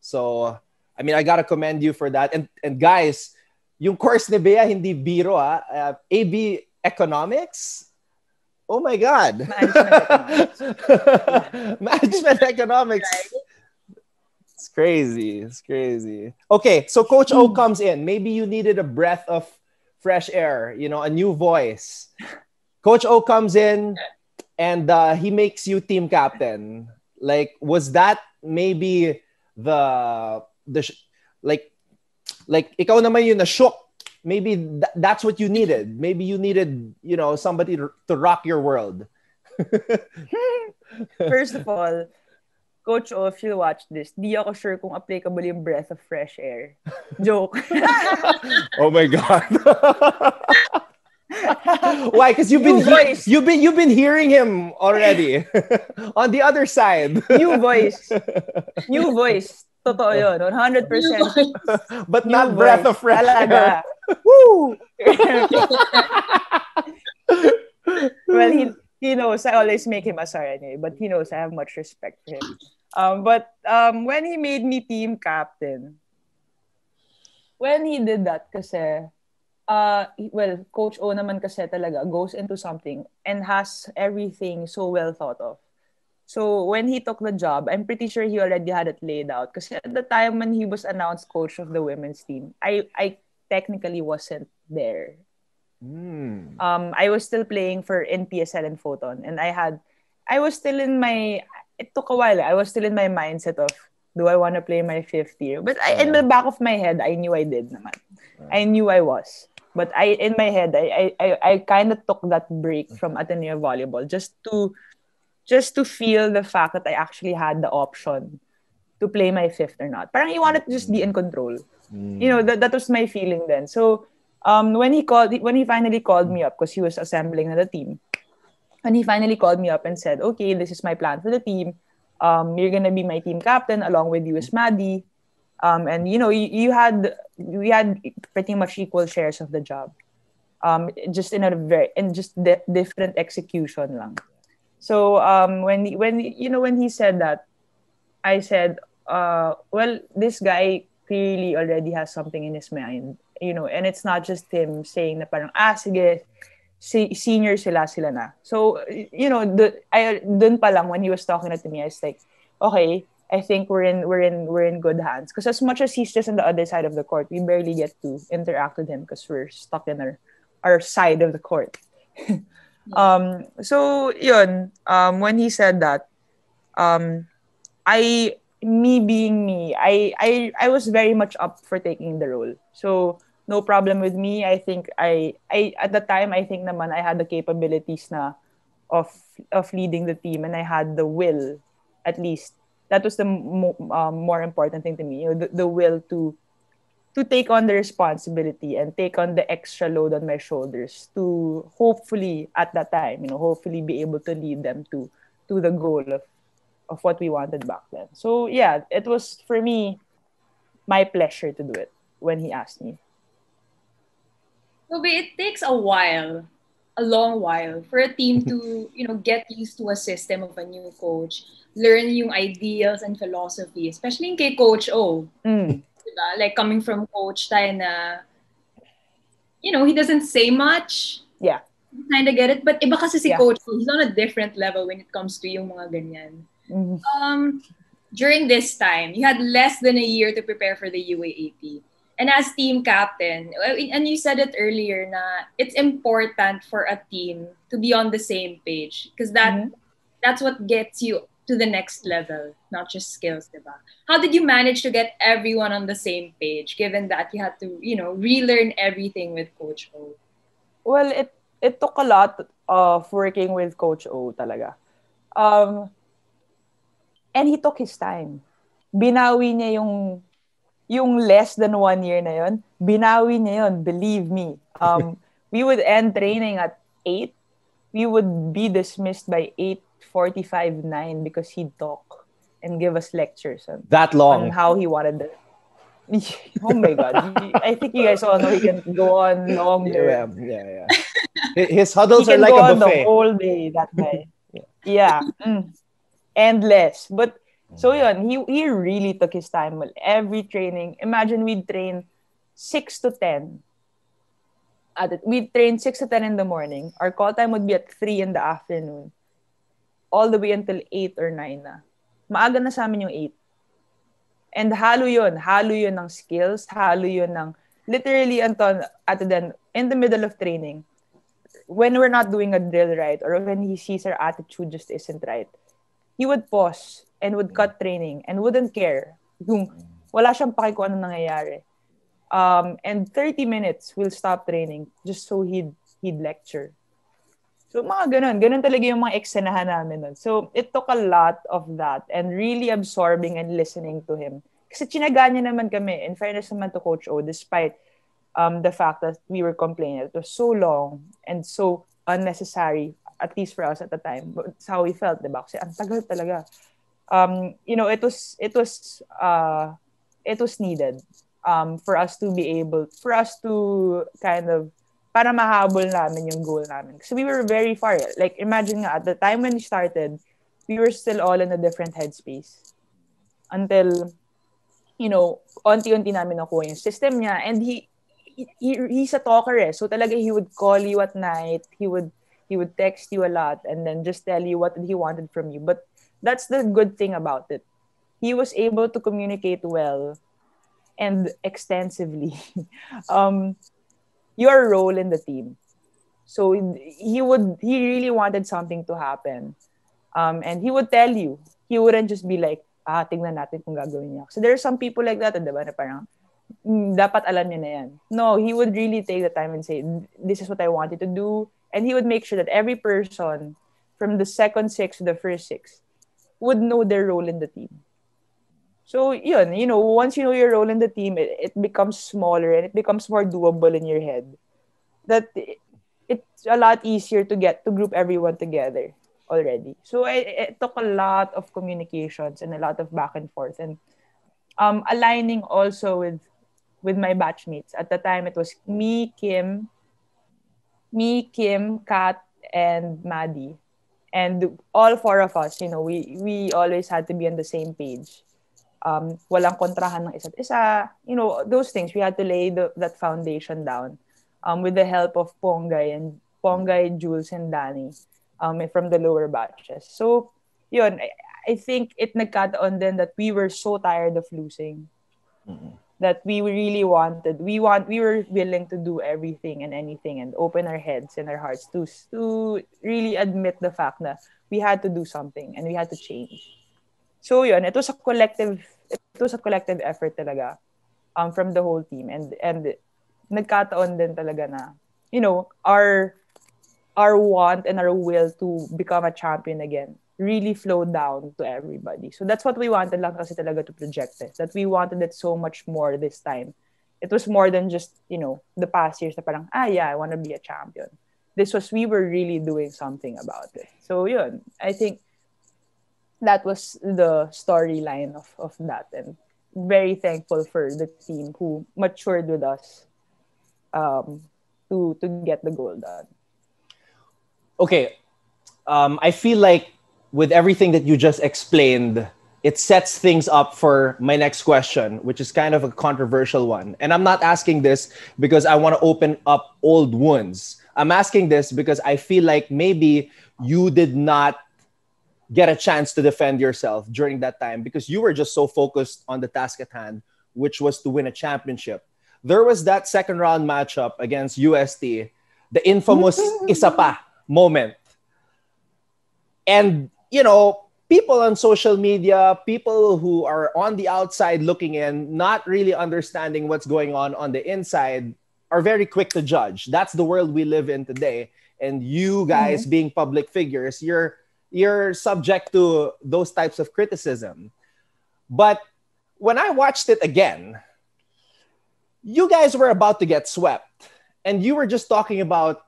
So I mean, I gotta commend you for that. And and guys, yung course ni Bea hindi biro ah. Uh, AB Economics Oh my God. Management economics. Management economics. It's crazy. It's crazy. Okay, so Coach O comes in. Maybe you needed a breath of fresh air, you know, a new voice. Coach O comes in and uh, he makes you team captain. Like, was that maybe the the like like ikaw naman yung na shook maybe th- that's what you needed. Maybe you needed, you know, somebody to, to rock your world. First of all, Coach O, if you watch this, di ako sure kung applicable yung breath of fresh air. Joke. oh my God. Why? Because you've been he- you've been you've been hearing him already on the other side. New voice. New voice. Totoo yun. 100%. But not voice. breath of fresh Talaga. Woo! well, he he knows I always make him a star anyway, but he knows I have much respect for him. Um, but um, when he made me team captain, when he did that kasi, uh, well, Coach O naman kasi talaga goes into something and has everything so well thought of. So when he took the job, I'm pretty sure he already had it laid out. Because at the time when he was announced coach of the women's team, I I technically wasn't there. Mm. Um, I was still playing for NPSL and Foton, and I had, I was still in my. It took a while. I was still in my mindset of Do I want to play my fifth year? But I, in the back of my head, I knew I did naman. I knew I was. But I in my head, I I, I kind of took that break from Ateneo volleyball just to just to feel the fact that I actually had the option to play my fifth or not. Parang he wanted to just be in control. Mm. You know, that, that was my feeling then. So um, when he called, when he finally called me up because he was assembling the team, when he finally called me up and said, "Okay, this is my plan for the team. Um, you're gonna be my team captain along with you as Maddie." Um, and you know, you, you had we had pretty much equal shares of the job. Um, just in a very in just di- different execution lang. So um, when when you know when he said that, I said, uh, well, this guy clearly already has something in his mind, you know, and it's not just him saying na parang ah sige, si, senior sila sila na. So you know, the I dun pa lang when he was talking to me, I was like, okay, I think we're in we're in we're in good hands. Because as much as he's just on the other side of the court, we barely get to interact with him because we're stuck in our our side of the court. um so yun, um when he said that, um I me being me, I I I was very much up for taking the role. So no problem with me. I think I I at the time I think naman I had the capabilities na of of leading the team and I had the will at least that was the mo- um, more important thing to me you know, the, the will to to take on the responsibility and take on the extra load on my shoulders to hopefully at that time you know hopefully be able to lead them to to the goal of of what we wanted back then. So yeah it was for me my pleasure to do it when he asked me. So it takes a while a long while for a team to you know get used to a system of a new coach learn yung ideals and philosophy especially in kay coach O mm. diba? like coming from coach tayo na you know he doesn't say much yeah kind of get it but iba kasi si yeah. coach he's on a different level when it comes to yung mga ganyan mm. um during this time you had less than a year to prepare for the UAAP and as team captain, and you said it earlier na it's important for a team to be on the same page because that mm-hmm. that's what gets you to the next level, not just skills, diba? How did you manage to get everyone on the same page given that you had to, you know, relearn everything with Coach O? Well, it it took a lot of working with Coach O talaga. Um, and he took his time. Binawi niya yung yung less than one year na yon, binawi niya yon, believe me. Um, we would end training at 8. We would be dismissed by 8.45, 9 because he'd talk and give us lectures on, that long on how he wanted the oh my god i think you guys all know he can go on longer yeah yeah, yeah. his huddles are like a buffet the whole day that day yeah, yeah. Mm. endless but so yun, he, he really took his time. Every training, imagine we'd train 6 to 10. At we'd train 6 to 10 in the morning. Our call time would be at 3 in the afternoon. All the way until 8 or 9 na. Maaga na sa amin yung 8. And halo yun. Halo yun ng skills. Halo yun ng literally Anton at then in the middle of training when we're not doing a drill right or when he sees our attitude just isn't right he would pause and would cut training and wouldn't care yung wala siyang paki kung ano nangyayari. Um, and 30 minutes will stop training just so he'd, he'd lecture. So mga ganun, ganun talaga yung mga eksenahan namin nun. So it took a lot of that and really absorbing and listening to him. Kasi chinaga niya naman kami, in fairness naman to Coach O, despite um, the fact that we were complaining. It was so long and so unnecessary, at least for us at the time. But it's how we felt, diba? Kasi ang tagal talaga um, you know, it was it was uh, it was needed um, for us to be able for us to kind of para mahabol namin yung goal namin. So we were very far. Like imagine nga at the time when we started, we were still all in a different headspace until you know, onti-unti namin nakuha yung system niya and he, he he's a talker eh. So talaga he would call you at night, he would he would text you a lot and then just tell you what he wanted from you. But that's the good thing about it. He was able to communicate well and extensively um, your role in the team. So he would he really wanted something to happen. Um, and he would tell you. He wouldn't just be like, ah, tingnan natin kung gagawin niya. So there are some people like that, di ba, na parang, mm, dapat alam niya na yan. No, he would really take the time and say, this is what I wanted to do. And he would make sure that every person, from the second six to the first six, would know their role in the team. So, yun, you know, once you know your role in the team, it, it becomes smaller and it becomes more doable in your head. That it, it's a lot easier to get to group everyone together already. So it, it took a lot of communications and a lot of back and forth and um, aligning also with with my batchmates. At the time, it was me, Kim, me, Kim, Kat, and Maddie. And all four of us, you know, we we always had to be on the same page. Um, walang kontrahan ng isa't isa. You know, those things. We had to lay the, that foundation down um, with the help of Pongay and Pongay, Jules, and Danny um, from the lower batches. So, yun, I, I think it nagkataon din that we were so tired of losing mm-hmm. That we really wanted, we want, we were willing to do everything and anything and open our heads and our hearts to, to really admit the fact that we had to do something and we had to change. So yun, it was a collective, it was a collective effort talaga um, from the whole team. And and nagkataon din talaga na, you know, our our want and our will to become a champion again really flowed down to everybody. So that's what we wanted lang kasi talaga to project it. That we wanted it so much more this time. It was more than just, you know, the past years na parang, ah, yeah, I want to be a champion. This was, we were really doing something about it. So yun, I think that was the storyline of, of that. And very thankful for the team who matured with us um, to, to get the goal done okay, um, I feel like with everything that you just explained, it sets things up for my next question, which is kind of a controversial one. And I'm not asking this because I want to open up old wounds. I'm asking this because I feel like maybe you did not get a chance to defend yourself during that time because you were just so focused on the task at hand, which was to win a championship. There was that second round matchup against UST, the infamous Isapa moment. And, you know, people on social media, people who are on the outside looking in, not really understanding what's going on on the inside, are very quick to judge. That's the world we live in today. And you guys mm-hmm. being public figures, you're you're subject to those types of criticism. But when I watched it again, you guys were about to get swept. And you were just talking about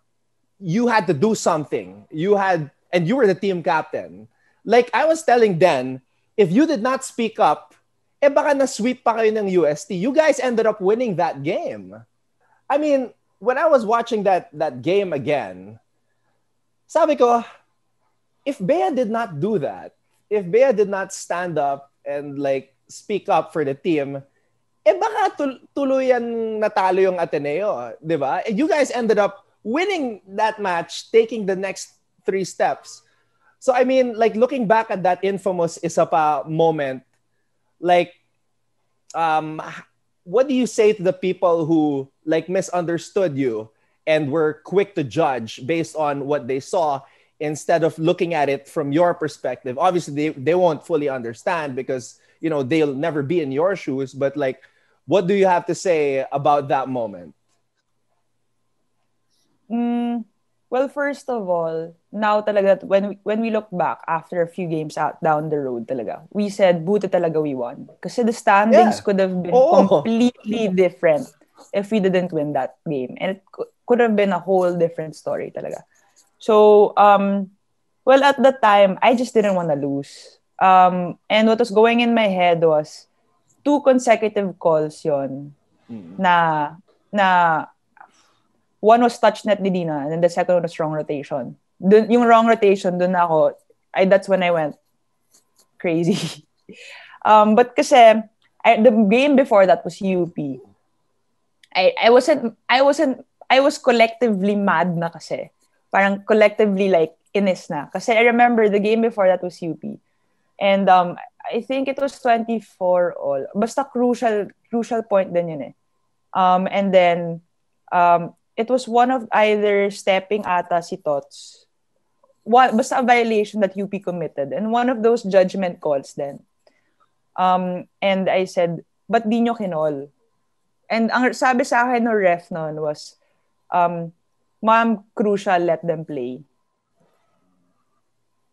you had to do something. You had, and you were the team captain. Like I was telling Dan, if you did not speak up, eh baka na-sweep pa kayo ng UST. You guys ended up winning that game. I mean, when I was watching that that game again, sabi ko, if Bea did not do that, if Bea did not stand up and like speak up for the team, eh baka tul- tuluyan natalo yung Ateneo, di ba? You guys ended up winning that match, taking the next three steps. So I mean, like looking back at that infamous Isapa moment, like, um, what do you say to the people who like misunderstood you and were quick to judge based on what they saw instead of looking at it from your perspective? Obviously, they, they won't fully understand because you know they'll never be in your shoes. But like, what do you have to say about that moment? Mm, well, first of all, now talaga, when we, when we look back after a few games out down the road talaga, we said, buti talaga we won. Kasi the standings yeah. could have been oh. completely different if we didn't win that game. And it could have been a whole different story talaga. So, um, well, at the time, I just didn't want to lose. Um, and what was going in my head was two consecutive calls yon mm. na na one was touch net ni Dina and then the second one was wrong rotation. Dun, yung wrong rotation, dun ako, I, that's when I went crazy. um, but kasi, I, the game before that was UP. I, I wasn't, I wasn't, I was collectively mad na kasi. Parang collectively like, inis na. Kasi I remember the game before that was UP. And um, I think it was 24 all. Basta crucial, crucial point din yun eh. Um, and then, um, it was one of either stepping ata si Tots. One, basta a violation that UP committed. And one of those judgment calls then. Um, and I said, but di nyo kinol? And ang sabi sa akin no ref noon was, um, ma'am, crucial, let them play.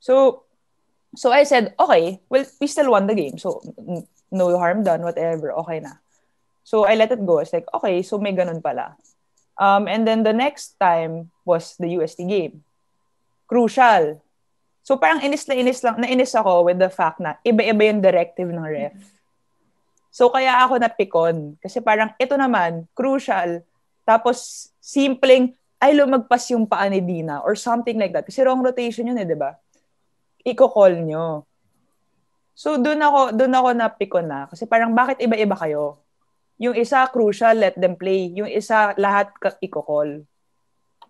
So, so I said, okay, well, we still won the game. So, no harm done, whatever, okay na. So, I let it go. It's like, okay, so may ganun pala. Um, and then the next time was the UST game. Crucial. So parang inis na inis lang, nainis ako with the fact na iba-iba yung directive ng ref. So kaya ako napikon. Kasi parang ito naman, crucial. Tapos simpleng, ay lumagpas yung paa ni Dina or something like that. Kasi wrong rotation yun eh, di ba? Iko-call nyo. So doon ako, doon ako napikon na. Kasi parang bakit iba-iba kayo? Yung isa crucial, let them play. Yung isa lahat iko-call.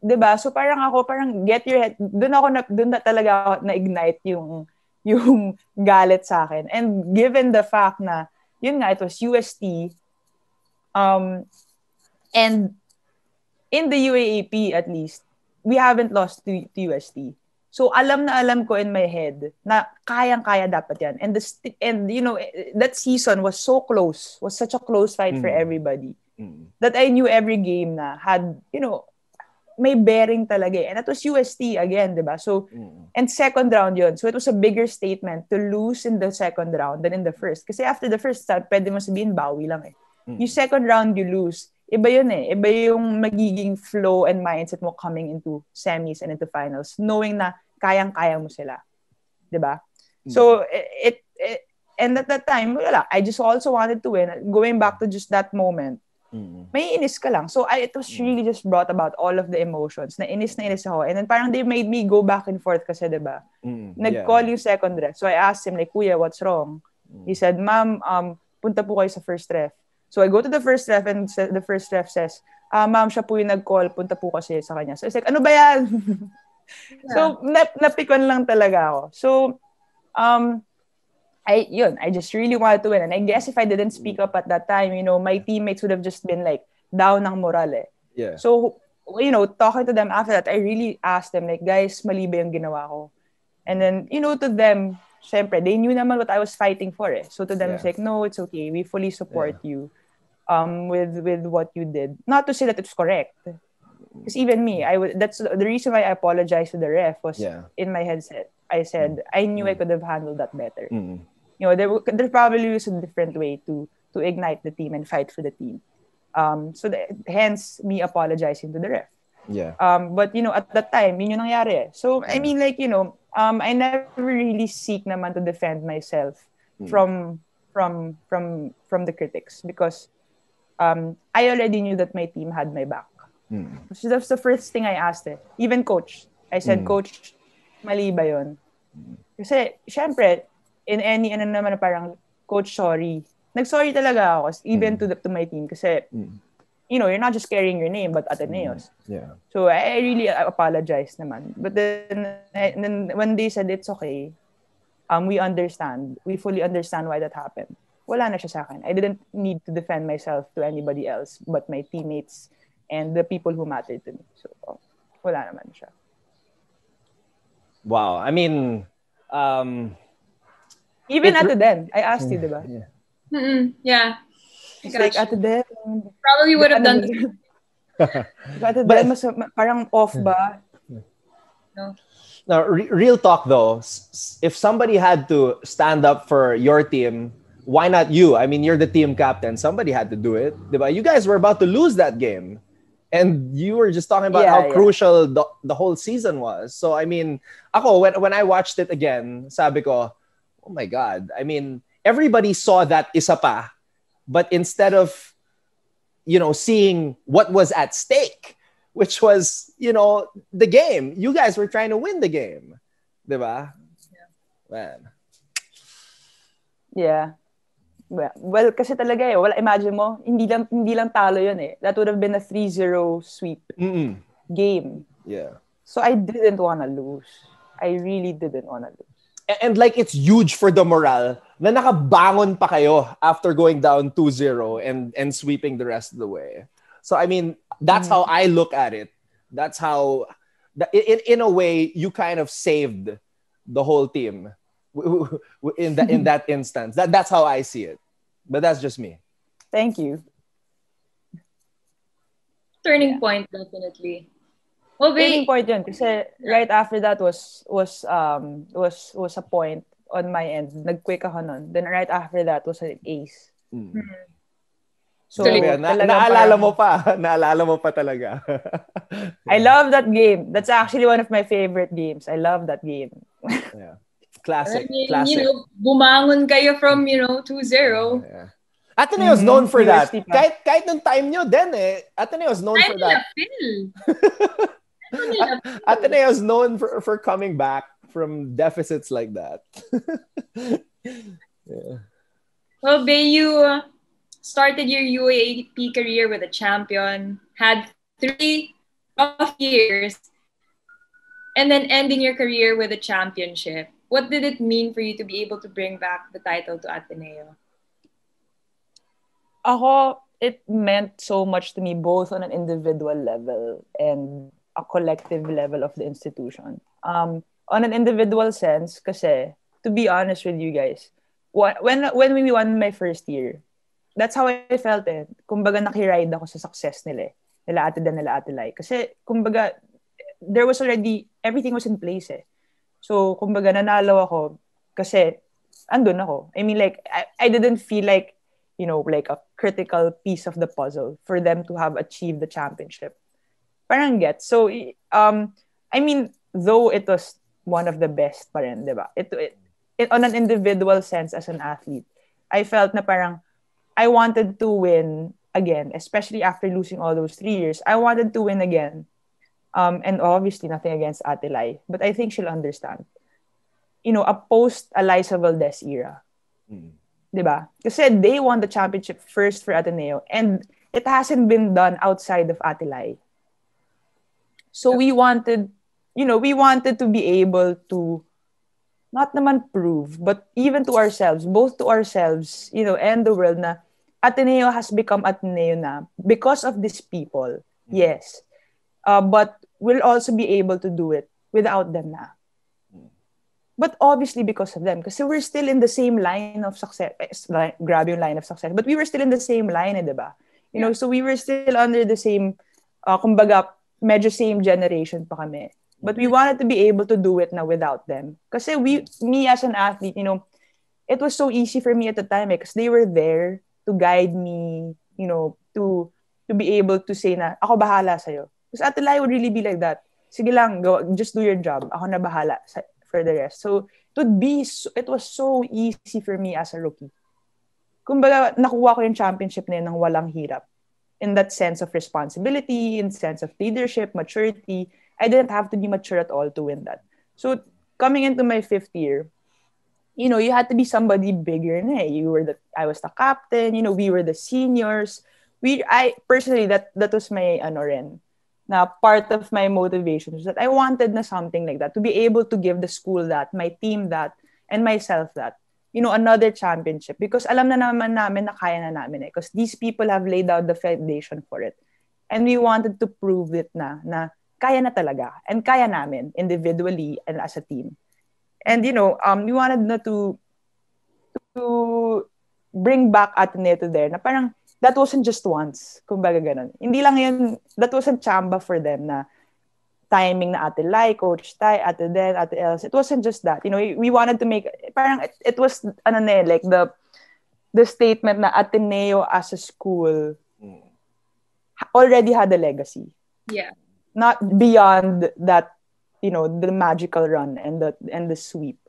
'Di ba? So parang ako parang get your head doon ako na doon na talaga ako na ignite yung yung galit sa akin. And given the fact na yun nga it was UST um and in the UAAP at least we haven't lost to, to UST. So alam na alam ko in my head na kayang-kaya dapat 'yan. And the st- and you know that season was so close. Was such a close fight mm. for everybody. Mm. That I knew every game na had, you know, may bearing talaga eh. And that was UST again, di ba? So, mm. and second round yon So, it was a bigger statement to lose in the second round than in the first. Kasi after the first start, pwede mo sabihin, bawi lang eh. Mm. Yung second round, you lose. Iba yun eh. Iba yung magiging flow and mindset mo coming into semis and into finals, knowing na kayang-kaya mo sila. Di ba? Mm. So, it, it, and at that time, wala. I just also wanted to win. Going back to just that moment, Mm-hmm. May inis ka lang. So I, it was really just brought about all of the emotions. Na inis na inis ako. And then parang they made me go back and forth kasi, di ba? Mm-hmm. Nag-call yeah. yung second ref. So I asked him, like, Kuya, what's wrong? Mm-hmm. He said, Ma'am, um, punta po kayo sa first ref. So I go to the first ref and the first ref says, ah, ma'am, siya po yung nag-call, punta po kasi sa kanya. So I like, ano ba yan? yeah. So, nap- napikon lang talaga ako. So, um, I yun, I just really wanted to win. And I guess if I didn't speak up at that time, you know, my teammates would have just been like down ng moral eh. Yeah. So, you know, talking to them after that, I really asked them like, guys, mali ba yung ginawa ko? And then, you know, to them, syempre, they knew naman what I was fighting for eh. So to them, yeah. it's like, no, it's okay. We fully support yeah. you um, with with what you did. Not to say that it's correct. Because even me, I would. That's the reason why I apologized to the ref was yeah. in my headset. I said mm. I knew mm. I could have handled that better. Mm you know, there there probably was a different way to to ignite the team and fight for the team. Um, so the, hence me apologizing to the ref. Yeah. Um, but you know, at that time, yun yung nangyari. So I mean, like you know, um, I never really seek naman to defend myself mm. from from from from the critics because um, I already knew that my team had my back. Mm. So that's the first thing I asked. Eh. Even coach, I said, mm. Coach, mali ba yun? Hmm. Kasi, syempre, in any, ano naman parang, coach, sorry. Nag-sorry talaga ako, even mm. to, the, to my team, kasi, mm. you know, you're not just carrying your name, but Ateneos. Mm. Yeah. So, I, I really apologize naman. But then, then, when they said it's okay, um, we understand. We fully understand why that happened. Wala na siya sa akin. I didn't need to defend myself to anybody else but my teammates and the people who mattered to me. So, oh, wala naman siya. Wow. I mean, um, Even at the den, I asked you, diba? Yeah. Mm-mm. Yeah. It's like at the den. Probably would have done. Ate Den, mas, parang off hmm. ba? Hmm. No. Now, re- real talk though, if somebody had to stand up for your team, why not you? I mean, you're the team captain. Somebody had to do it. Diba? You guys were about to lose that game. And you were just talking about yeah, how yeah. crucial the, the whole season was. So, I mean, ako, when, when I watched it again, sabi ko, oh my God. I mean, everybody saw that isa pa, but instead of, you know, seeing what was at stake, which was, you know, the game, you guys were trying to win the game. Diba? Yeah. Man. Yeah. Well, well, kasi talaga eh, wala, imagine mo, hindi lang, hindi lang talo yun eh. That would have been a 3-0 sweep Mm-mm. game. Yeah. So I didn't want to lose. I really didn't want to lose and like it's huge for the morale na nakabangon pa kayo after going down 2-0 and and sweeping the rest of the way. So I mean, that's how I look at it. That's how in in a way you kind of saved the whole team in that in that instance. That that's how I see it. But that's just me. Thank you. Turning yeah. point, definitely. Well, Turning point yun. Kasi right after that was was um was was a point on my end. Nag-quick ako nun. Then right after that was an ace. Mm. So, so na, naalala mo pa. naalala mo pa talaga. I love that game. That's actually one of my favorite games. I love that game. yeah. Classic. I mean, classic. You know, bumangon kayo from, you know, 2-0. Yeah. Ateneo is mm-hmm. known for that. Kahit, kahit nung time nyo din eh. Ateneo is known for that. Ateneo is known for, for coming back from deficits like that. yeah. Well, Bea, you uh, started your UAAP career with a champion, had three rough years, and then ending your career with a championship. What did it mean for you to be able to bring back the title to Ateneo? Ako, it meant so much to me both on an individual level and a collective level of the institution. Um, on an individual sense, kasi, to be honest with you guys, when when we won my first year, that's how I felt it. Kumbaga nakiride ako sa success nila eh. Nila ate Den, nila ate Ly. Kasi, kumbaga, there was already, everything was in place eh. So, kumbaga, nanalo ako kasi andun ako. I mean, like, I, I didn't feel like, you know, like a critical piece of the puzzle for them to have achieved the championship. Parang get. So, um, I mean, though it was one of the best pa rin, di ba? It, it, it, on an individual sense as an athlete, I felt na parang I wanted to win again, especially after losing all those three years. I wanted to win again. Um, and obviously nothing against Ate but I think she'll understand. You know, a post Alyssa Valdez era. Mm. Diba? Kasi they won the championship first for Ateneo and it hasn't been done outside of Ate So we wanted, you know, we wanted to be able to not naman prove, but even to ourselves, both to ourselves, you know, and the world na Ateneo has become Ateneo na because of these people. Yes. Uh, but we'll also be able to do it without them na. But obviously because of them. Kasi we're still in the same line of success. Eh, grab yung line of success. But we were still in the same line, eh, diba? You know, so we were still under the same, uh, kumbaga, medyo same generation pa kami. But we wanted to be able to do it now without them. Kasi we, me as an athlete, you know, it was so easy for me at the time because eh, they were there to guide me, you know, to to be able to say na, ako bahala sa'yo. Because Ate Lai would really be like that. Sige lang, go, just do your job. Ako na bahala sa, for the rest. So, it would be, so, it was so easy for me as a rookie. Kumbaga, nakuha ko yung championship na yun ng walang hirap. In that sense of responsibility, in sense of leadership, maturity, I didn't have to be mature at all to win that. So coming into my fifth year, you know, you had to be somebody bigger. Na eh. You were the, I was the captain. You know, we were the seniors. We, I personally, that that was my rin, na part of my motivation was that I wanted na something like that to be able to give the school that, my team that, and myself that. You know, another championship because alam na naman namin na kaya na namin eh. Because these people have laid out the foundation for it. And we wanted to prove it na, na kaya na talaga. And kaya namin, individually and as a team. And, you know, um, we wanted na to, to bring back Ateneo there na parang, that wasn't just once. Kumbaga ganun. Hindi lang yun, that wasn't chamba for them na timing na Ate Lai, Coach Tai, Ate Den, Ate Els. It wasn't just that. You know, we wanted to make, parang it, it was, ano na like the, the statement na Ateneo as a school mm. already had a legacy. Yeah not beyond that you know the magical run and the and the sweep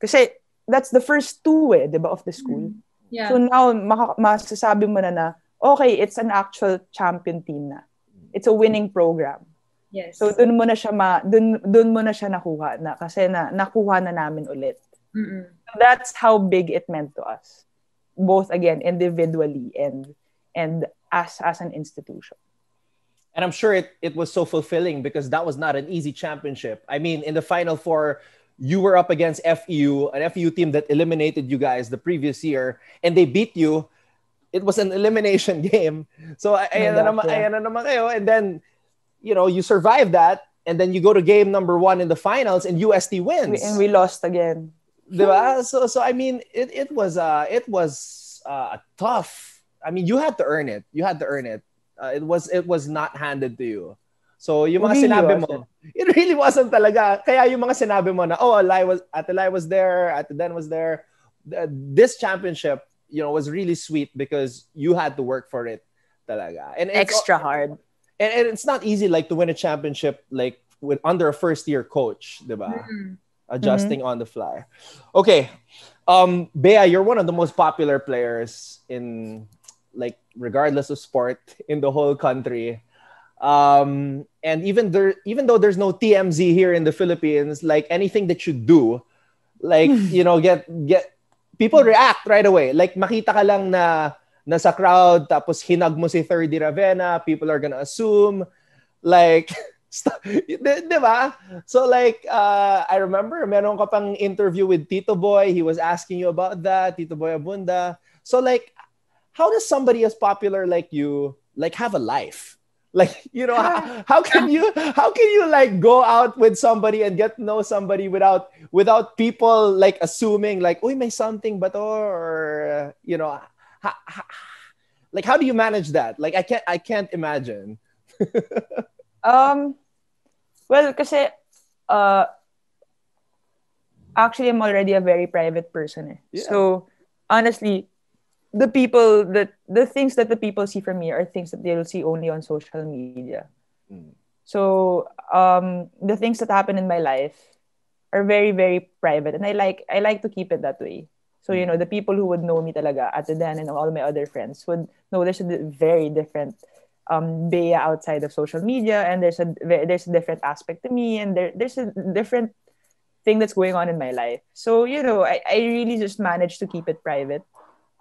kasi that's the first two eh, diba, of the school mm-hmm. yeah. so now maka- masasabi mo na na okay it's an actual champion team na it's a winning program yes so dun mo na siya ma dun dun mo na siya nakuha na kasi na nakuha na namin ulit Mm-mm. that's how big it meant to us both again individually and and as as an institution and I'm sure it, it was so fulfilling because that was not an easy championship. I mean, in the final four, you were up against FEU, an FEU team that eliminated you guys the previous year, and they beat you. It was an elimination game. So ayan na naman, ayan na naman kayo. And then, you know, you survive that, and then you go to game number one in the finals, and UST wins. And we lost again. Diba? So so I mean it it was uh it was uh tough. I mean you had to earn it. You had to earn it. Uh, it was it was not handed to you. So yung mga Really sinabi wasn't. mo, it really wasn't talaga. Kaya yung mga sinabi mo na, oh, Ly was, Ate Ly was there, Ate Den was there. th- This championship, you know, was really sweet because you had to work for it talaga. And Extra hard. And, and it's not easy like to win a championship like with under a first year coach, diba? Mm. Adjusting on the fly. Okay. Um Bea, you're one of the most popular players in like regardless of sport in the whole country. Um and even there even though there's no TMZ here in the Philippines, like anything that you do, like you know, get get people react right away. Like makita ka lang na nasa crowd tapos hinag mo si Thirdy Ravena, people are gonna assume like di, di ba? So like uh, I remember meron ka pang interview with Tito Boy, he was asking you about that, Tito Boy Abunda. So like how does somebody as popular like you like have a life? Like, you know, how, how can you how can you like go out with somebody and get to know somebody without without people like assuming like, uy, may something ba to? Or you know, ha, like how do you manage that? Like I can't I can't imagine. Um, well, kasi, uh, actually, I'm already a very private person. Eh. Yeah. So, honestly, the people that the things that the people see from me are things that they'll see only on social media. Mm. So, um, the things that happen in my life are very, very private, and I like I like to keep it that way. So, you know, the people who would know me talaga, at Den and all my other friends would know there's a very different um Bea outside of social media, and there's a there's a different aspect to me, and there there's a different thing that's going on in my life. So, you know, I, I really just managed to keep it private,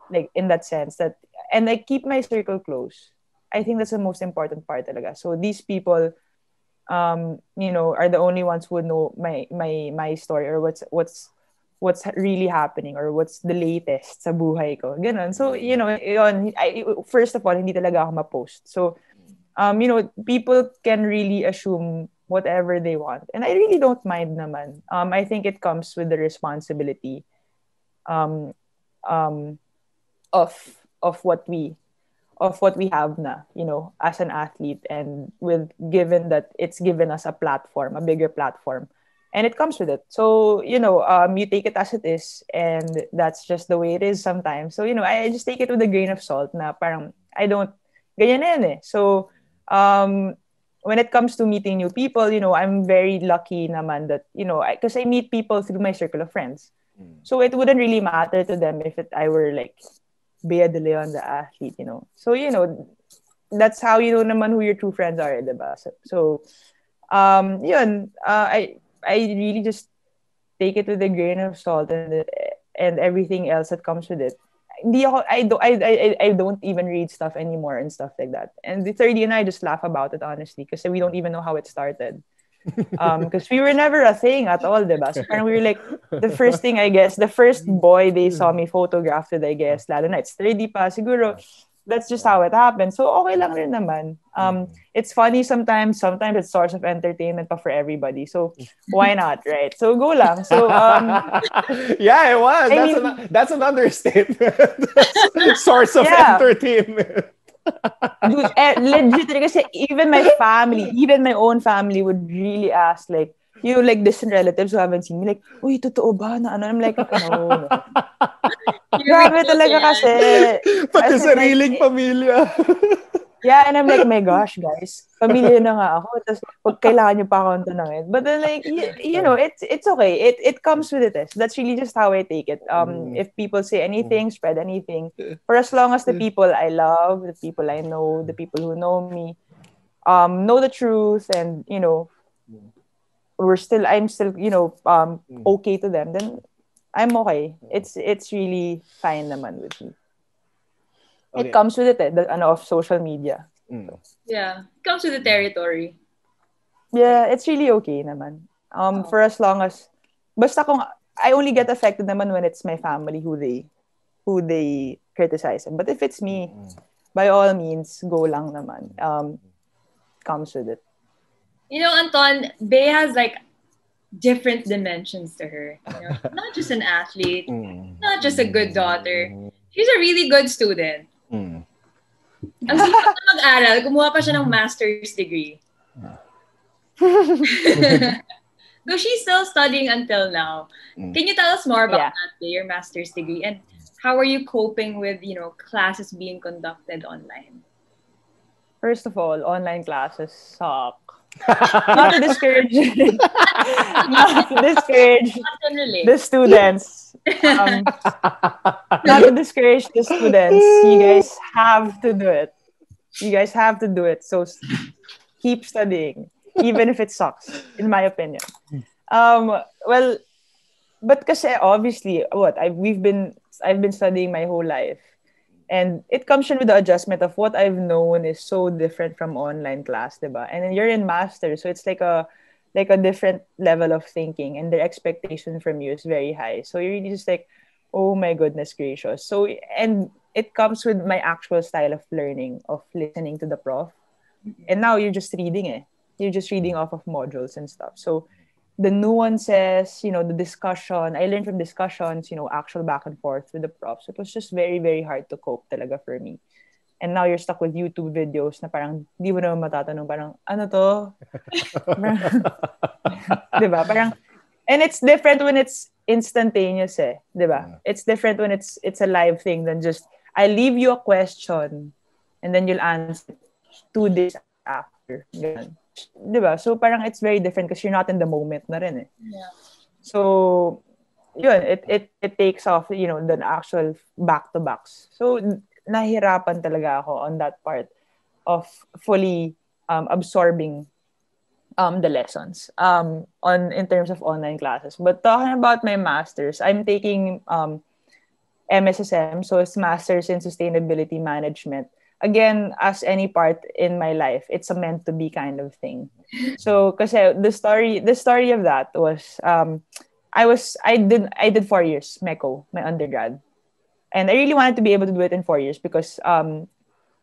like in that sense that, and I keep my circle close. I think that's the most important part talaga. So these people, um, you know, are the only ones who would know my my my story or what's what's what's really happening or what's the latest sa buhay ko. Ganon. So, you know, yun, I, first of all, hindi talaga ako ma-post. So, um, you know, people can really assume whatever they want. And I really don't mind naman. Um, I think it comes with the responsibility um, um, of of what we of what we have na, you know, as an athlete and with given that it's given us a platform, a bigger platform. And it comes with it. So, you know, um, you take it as it is and that's just the way it is sometimes. So, you know, I, I just take it with a grain of salt na parang I don't ganyan na eh. So, um, when it comes to meeting new people, you know, I'm very lucky naman that, you know, because I, meet people through my circle of friends. So it wouldn't really matter to them if it, I were like Bea De Leon, the athlete, you know. So, you know, that's how you know naman who your true friends are, diba? So, so um, yun, uh, I, I really just take it with a grain of salt and and everything else that comes with it. Ako, I, do, I, I, I don't even read stuff anymore and stuff like that. And the Thirdy and I just laugh about it, honestly, because we don't even know how it started. um, because we were never a thing at all, diba? So parang we were like, the first thing, I guess, the first boy they saw me photographed with, I guess, lalo na it's Thirdy pa, siguro, that's just how it happened. So, okay lang rin naman. Um, it's funny sometimes, sometimes it's source of entertainment pa for everybody. So, why not, right? So, go lang. So, um, yeah, it was. I that's, mean- an, that's an understatement. Source of Yeah. entertainment. dude, eh, legit kasi even my family, even my own family would really ask like, you like distant relatives who haven't seen me, like, uy, totoo ba na ano? I'm like, no. Grabe talaga kasi. Pati As in, sariling like, pamilya. Yeah, and I'm like, my gosh, guys, pamilya na nga ako. Tapos, pag kailangan nyo pa akong tanongin. But then, like, you, you know, it's it's okay. It it comes with it. eh. That's really just how I take it. Um, Mm. If people say anything, spread anything. For as long as the people I love, the people I know, the people who know me, um, know the truth and, you know, we're still, I'm still, you know, um, Mm. okay to them, then I'm okay. It's it's really fine naman with me. Okay. It comes with it, eh, the, ano, of social media. Mm. Yeah. Comes with the territory. Yeah, it's really okay naman. Um, for as long as, basta kung, I only get affected naman when it's my family who they, who they criticize. But if it's me, by all means, go lang naman. Um, comes with it. You know, Anton, Bea has like different dimensions to her. You know? not just an athlete, mm. not just a good daughter. She's a really good student. Mm. Ang sipag na mag-aral, gumawa pa siya ng master's degree. so she's still studying until now. Mm. Can you tell us more about yeah. that, your master's degree, and how are you coping with you know classes being conducted online? First of all, online classes suck. not to discourage, not to discourage the students. Um, not to discourage the students. You guys have to do it. You guys have to do it. So keep studying, even if it sucks, in my opinion. Um, well, but because obviously, what I we've been I've been studying my whole life and it comes in with the adjustment of what I've known is so different from online class, diba? And then you're in master, so it's like a like a different level of thinking, and their expectation from you is very high. So you're really just like, oh my goodness gracious. So and it comes with my actual style of learning, of listening to the prof. Mm-hmm. And now you're just reading it. You're just reading off of modules and stuff. So the nuances, you know, the discussion. I learned from discussions, you know, actual back and forth with the profs. It was just very, very hard to cope talaga for me. And now you're stuck with YouTube videos na parang di mo naman matatanong parang ano to? diba? Parang and it's different when it's instantaneous eh, diba? Yeah. It's different when it's it's a live thing than just I leave you a question and then you'll answer two days after. Ganun. 'Di ba? So parang it's very different because you're not in the moment na rin eh. Yeah. So yun, it it it takes off, you know, the actual back to backs. So nahirapan talaga ako on that part of fully um, absorbing um, the lessons um, on in terms of online classes. But talking about my masters, I'm taking um, MSSM, so it's Masters in Sustainability Management again, as any part in my life, it's a meant to be kind of thing. So, because the story, the story of that was, um, I was, I did, I did four years MECO, my undergrad, and I really wanted to be able to do it in four years because, um,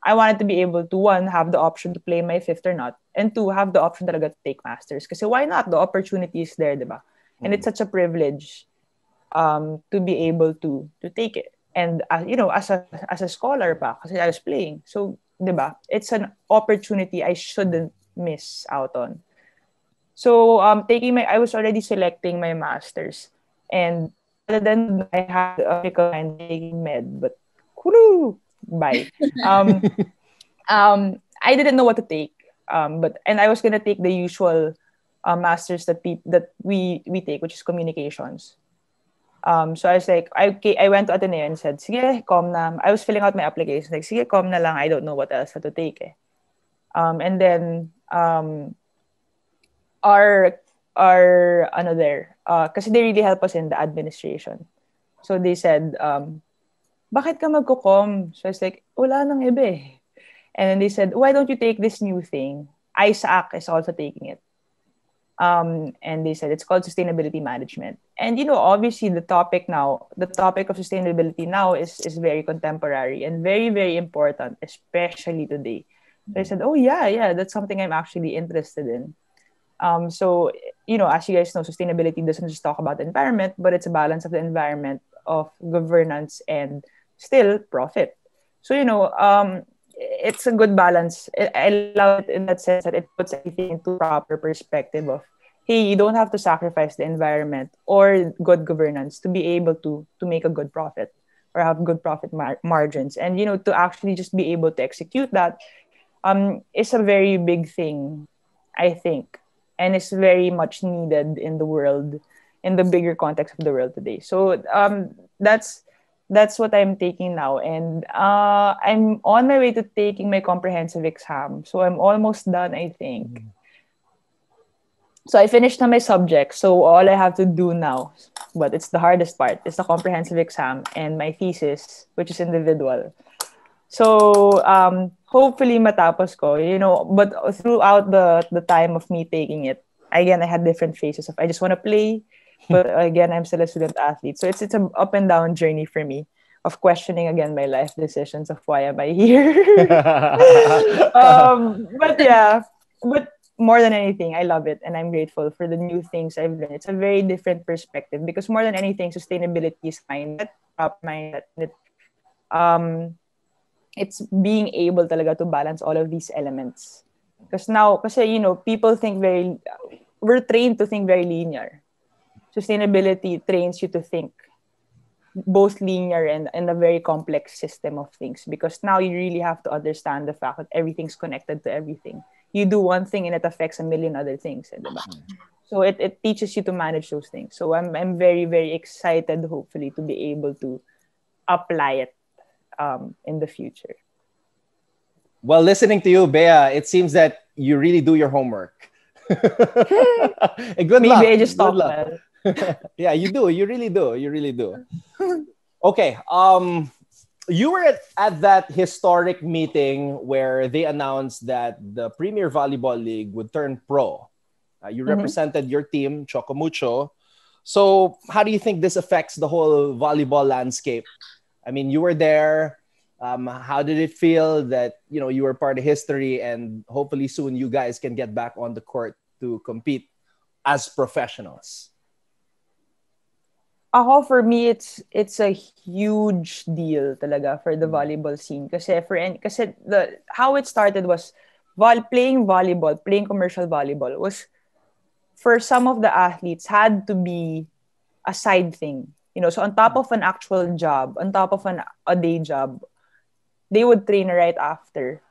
I wanted to be able to one have the option to play my fifth or not, and two have the option talaga to take masters. Because why not? The opportunity is there, diba? And it's mm. such a privilege um, to be able to to take it and uh, you know as a as a scholar pa kasi I was playing. So 'di ba it's an opportunity I shouldn't miss out on. So um taking my I was already selecting my masters. And then I had a and taking med but kuru bye. Um um I didn't know what to take. Um but and I was gonna take the usual uh, masters that pe- that we we take which is communications Um, so I was like, I, I went to Ateneo and said, sige, com na. I was filling out my application. Like, sige, com na lang. I don't know what else to take eh. Um, and then, um, our, our, ano there, uh, kasi they really help us in the administration. So they said, um, bakit ka magko-com? So I was like, wala nang iba eh. And then they said, why don't you take this new thing? Isaac is also taking it. Um, and they said it's called sustainability management. And you know, obviously, the topic now, the topic of sustainability now is is very contemporary and very very important, especially today. So I said, oh yeah, yeah, that's something I'm actually interested in. Um, so you know, as you guys know, sustainability doesn't just talk about the environment, but it's a balance of the environment, of governance, and still profit. So you know, um, it's a good balance. I love it in that sense that it puts everything into proper perspective of hey, you don't have to sacrifice the environment or good governance to be able to to make a good profit or have good profit mar- margins. And you know, to actually just be able to execute that um is a very big thing, I think. And it's very much needed in the world, in the bigger context of the world today. So um that's that's what I'm taking now. And uh, I'm on my way to taking my comprehensive exam. So I'm almost done, I think. Mm-hmm. So I finished my subject. So all I have to do now, but it's the hardest part, is the comprehensive exam and my thesis, which is individual. So um, hopefully matapos ko, you know, but throughout the, the time of me taking it, again, I had different phases of I just want to play, but again i'm still a student athlete so it's it's an up and down journey for me of questioning again my life decisions of why am i here um but yeah but more than anything, I love it and I'm grateful for the new things I've learned. It's a very different perspective because more than anything, sustainability is mindset, prop mindset. Um, it's being able talaga to balance all of these elements. Because now, kasi, you know, people think very, we're trained to think very linear. Sustainability trains you to think both linear and, and a very complex system of things because now you really have to understand the fact that everything's connected to everything. You do one thing and it affects a million other things. Eh, diba? So it, it teaches you to manage those things. So I'm, I'm very, very excited, hopefully, to be able to apply it um, in the future. Well, listening to you, Bea, it seems that you really do your homework. good Maybe luck. I just good luck. well. yeah, you do. You really do. You really do. Okay. Um, you were at, at that historic meeting where they announced that the Premier Volleyball League would turn pro. Uh, you Mhm. represented your team, Choco Mucho. So, how do you think this affects the whole volleyball landscape? I mean, you were there. Um, how did it feel that you know you were part of history, and hopefully soon you guys can get back on the court to compete as professionals? Ako, for me, it's it's a huge deal talaga for the volleyball scene. Kasi, for, kasi the, how it started was vol- playing volleyball, playing commercial volleyball was, for some of the athletes, had to be a side thing. You know, so on top of an actual job, on top of an, a day job, they would train right after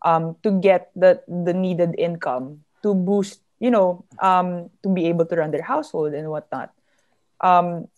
um, to get the, the needed income to boost, you know, um, to be able to run their household and whatnot um,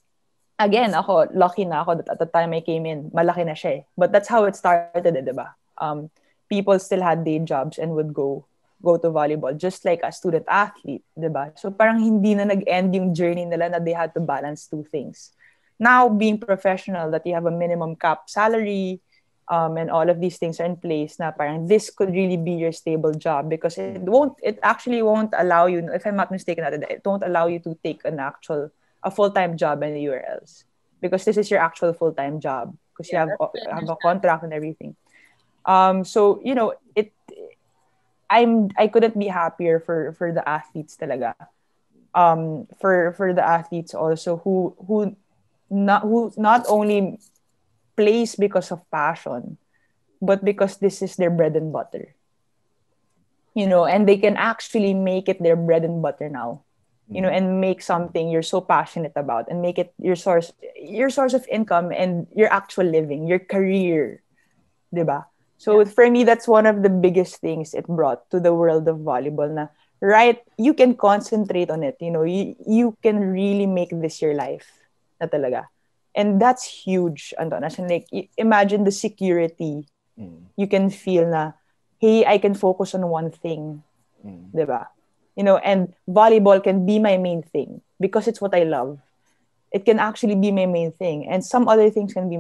again, ako, lucky na ako that at the time I came in, malaki na siya eh. But that's how it started, eh, di ba? Um, people still had day jobs and would go go to volleyball just like a student athlete, di ba? So parang hindi na nag-end yung journey nila na they had to balance two things. Now, being professional, that you have a minimum cap salary, um, and all of these things are in place na parang this could really be your stable job because it won't, it actually won't allow you, if I'm not mistaken, it won't allow you to take an actual a full-time job anywhere else because this is your actual full-time job because you have have a contract and everything. Um, so you know it. I'm I couldn't be happier for for the athletes talaga. Um, for for the athletes also who who not who not only plays because of passion, but because this is their bread and butter. You know, and they can actually make it their bread and butter now you know and make something you're so passionate about and make it your source your source of income and your actual living your career diba so for me that's one of the biggest things it brought to the world of volleyball na right you can concentrate on it you know you, you can really make this your life na talaga and that's huge Anton as in like imagine the security Mm. you can feel na hey I can focus on one thing Mm. diba? You know, and volleyball can be my main thing because it's what I love. It can actually be my main thing, and some other things can be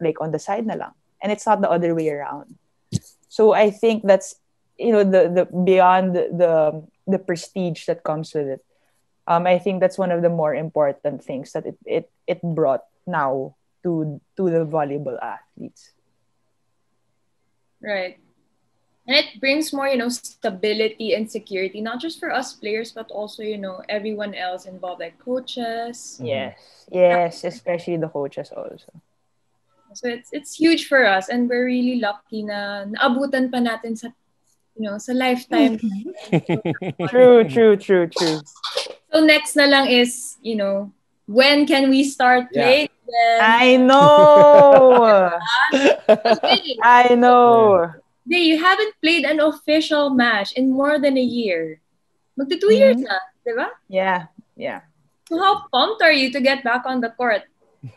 like on the side na lang, and it's not the other way around. So I think that's you know the the beyond the the prestige that comes with it. Um, I think that's one of the more important things that it it it brought now to to the volleyball athletes. Right. And it brings more, you know, stability and security, not just for us players, but also, you know, everyone else involved, like coaches. Mm-hmm. Yes, yes, especially the coaches also. So it's it's huge for us, and we're really lucky na naabutan pa natin sa, you know, sa lifetime. True, true, true, true. so next na lang is, you know, when can we start Yeah. playing? again? I know. I know. Hey, you haven't played an official match in more than a year. Magti two years na, di ba? Yeah, yeah. So how pumped are you to get back on the court?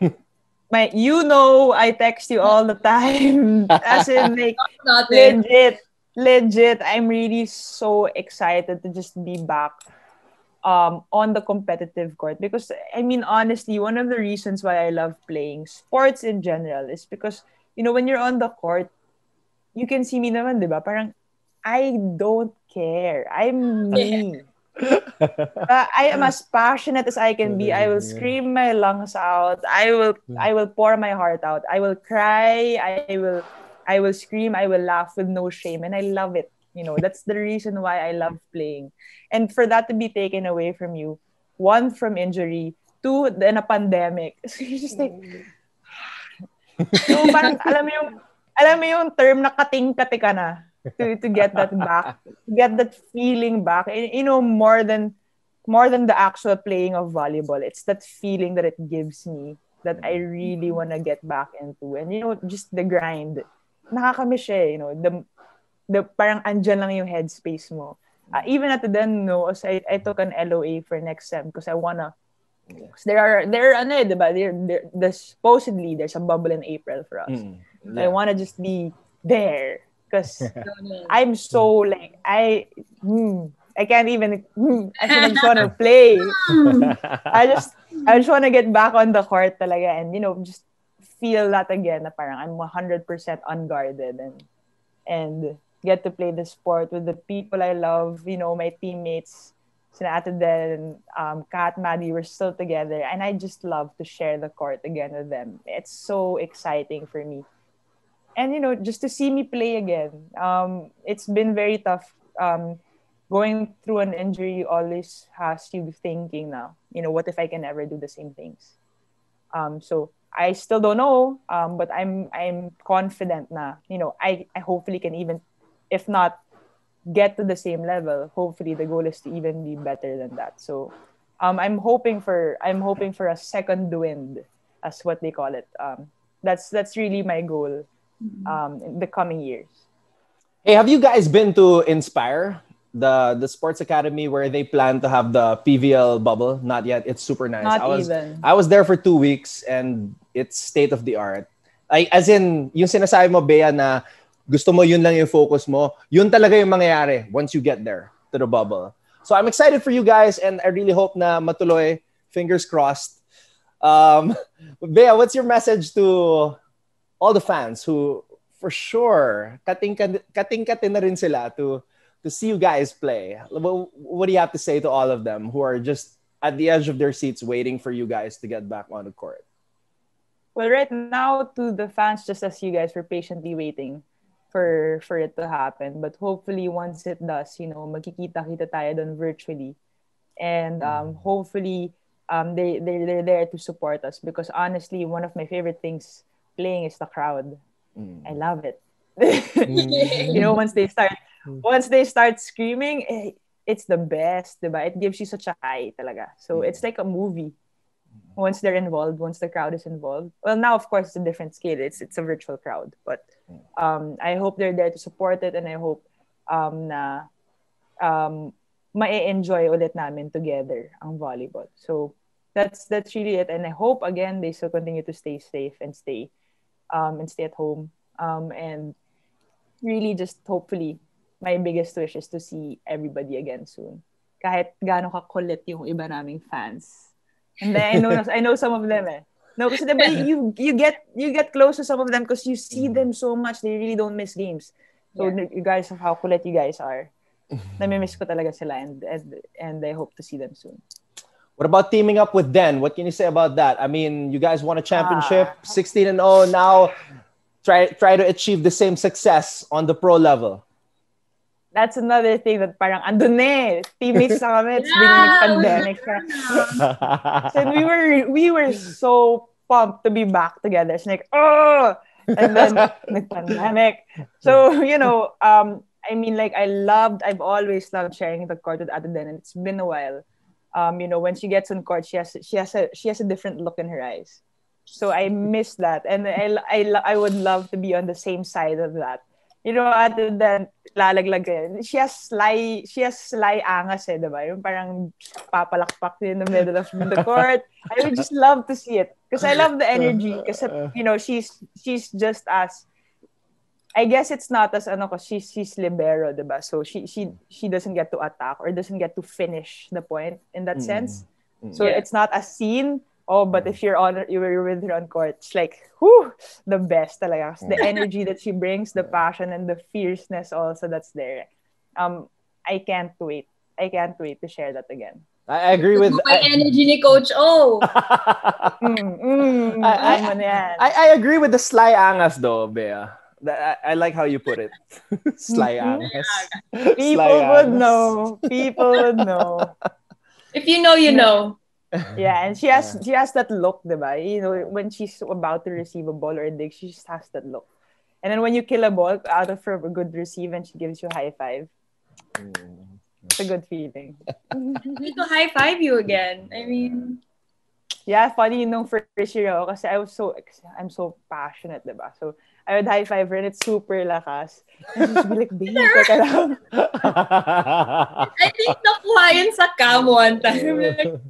My, you know, I text you all the time. As in, like, Nothing. legit, legit. I'm really so excited to just be back um, on the competitive court because, I mean, honestly, one of the reasons why I love playing sports in general is because, you know, when you're on the court, you can see me naman, di ba? Parang, I don't care. I'm me. Uh, I am as passionate as I can be. I will scream my lungs out. I will I will pour my heart out. I will cry. I will I will scream. I will laugh with no shame, and I love it. You know, that's the reason why I love playing. And for that to be taken away from you, one from injury, two then a pandemic. So you're just like so parang alam mo yung alam mo yung term na kating-kati ka na to to get that back, get that feeling back. You know, more than more than the actual playing of volleyball, it's that feeling that it gives me that I really want to get back into. And you know, just the grind. Nakakamiss siya, eh, you know, the the parang andyan lang yung headspace mo. Uh, even at the then, no, I, I took an LOA for next sem because I wanna there are there ano eh, diba? There, there, there's supposedly there's a bubble in April for us. Mm, yeah. I wanna just be there because I'm so like I mm, I can't even mm, I just wanna play. I just I just want to get back on the court talaga and, you know, just feel that again na parang I'm 100% unguarded and and get to play the sport with the people I love, you know, my teammates, sina Ate Del, um, Kat, Maddie, we're still together. And I just love to share the court again with them. It's so exciting for me. And, you know, just to see me play again. Um, it's been very tough. Um, going through an injury always has you thinking now, you know, what if I can ever do the same things? Um, so I still don't know, um, but I'm I'm confident na, you know, I, I hopefully can even, if not get to the same level, hopefully the goal is to even be better than that. So um, I'm hoping for I'm hoping for a second wind, as what they call it. Um, that's that's really my goal. Um, in the coming years. Hey, have you guys been to Inspire? the the sports academy where they plan to have the PVL bubble. Not yet. It's super nice. Not I was even. I was there for two weeks and it's state of the art. I, as in, yung sinasabi mo, Bea, na gusto mo yun lang yung focus mo, yun talaga yung mangyayari once you get there to the bubble. So I'm excited for you guys and I really hope na matuloy. Fingers crossed. Um, Bea, what's your message to all the fans who, for sure, kating-kating na rin sila to to see you guys play. What, what do you have to say to all of them who are just at the edge of their seats waiting for you guys to get back on the court? Well, right now, to the fans, just as you guys were patiently waiting for for it to happen. But hopefully, once it does, you know, magkikita-kita tayo dun virtually. And um, hopefully, um, they, they, they're there to support us because honestly, one of my favorite things playing is the crowd. Mm. I love it. mm. you know, once they start Hmm. once they start screaming, eh, it's the best, diba? It gives you such a high talaga. So it's like a movie. Once they're involved, once the crowd is involved. Well, now of course it's a different scale. It's it's a virtual crowd, but um, I hope they're there to support it, and I hope um, na um, ma-enjoy ulit namin together ang volleyball. So that's that's really it, and I hope again they still continue to stay safe and stay um, and stay at home um, and really just hopefully my biggest wish is to see everybody again soon. Kahit gaano kakulit yung iba naming fans. And then I know I know some of them eh. No, kasi diba, you you get you get close to some of them because you see them so much they really don't miss games. So yeah. you guys of how kulit you guys are. Namimiss ko talaga sila and, and and I hope to see them soon. What about teaming up with Den? What can you say about that? I mean, you guys won a championship, ah. 16 and 0 now. Try try to achieve the same success on the pro level that's another thing that parang andun eh. Teammates na kami. It's yeah, pandemic. so we were we were so pumped to be back together. It's like, oh! And then nag-pandemic. So, you know, um, I mean, like, I loved, I've always loved sharing the court with Aden, and it's been a while. Um, you know, when she gets on court, she has she has a she has a different look in her eyes. So I miss that, and I I I would love to be on the same side of that you know, other than lalaglag eh. She has sly, she has sly angas eh, diba? Yung parang papalakpak in the middle of the court. I would just love to see it. Because I love the energy. Because, you know, she's, she's just as, I guess it's not as ano, cause she's, she's libero, diba? So she, she, she doesn't get to attack or doesn't get to finish the point in that mm. sense. Mm. So yeah. it's not a scene Oh, but if you're on you were with her on court, it's like whew, the best talaga. The energy that she brings, the passion and the fierceness also that's there. Um, I can't wait. I can't wait to share that again. I agree with my energy ni Coach O. mm, mm, I, I, I, I, agree with the sly angas though, Bea. That, I, I like how you put it. Sly. Angas. People Sly would Angas. know. People would know. If you know, you know. Yeah, and she has she has that look, diba? You know, when she's about to receive a ball or a dig, she just has that look. And then when you kill a ball out of her a good receive and she gives you a high five, Mm. it's a good feeling. Need to high five you again. I mean, Yeah, funny nung first year ako kasi I was so, I'm so passionate, diba? So, I would high five her and it's super lakas. And she'd be like, babe, teka lang. I think nakuha yun sa cam one time. Like,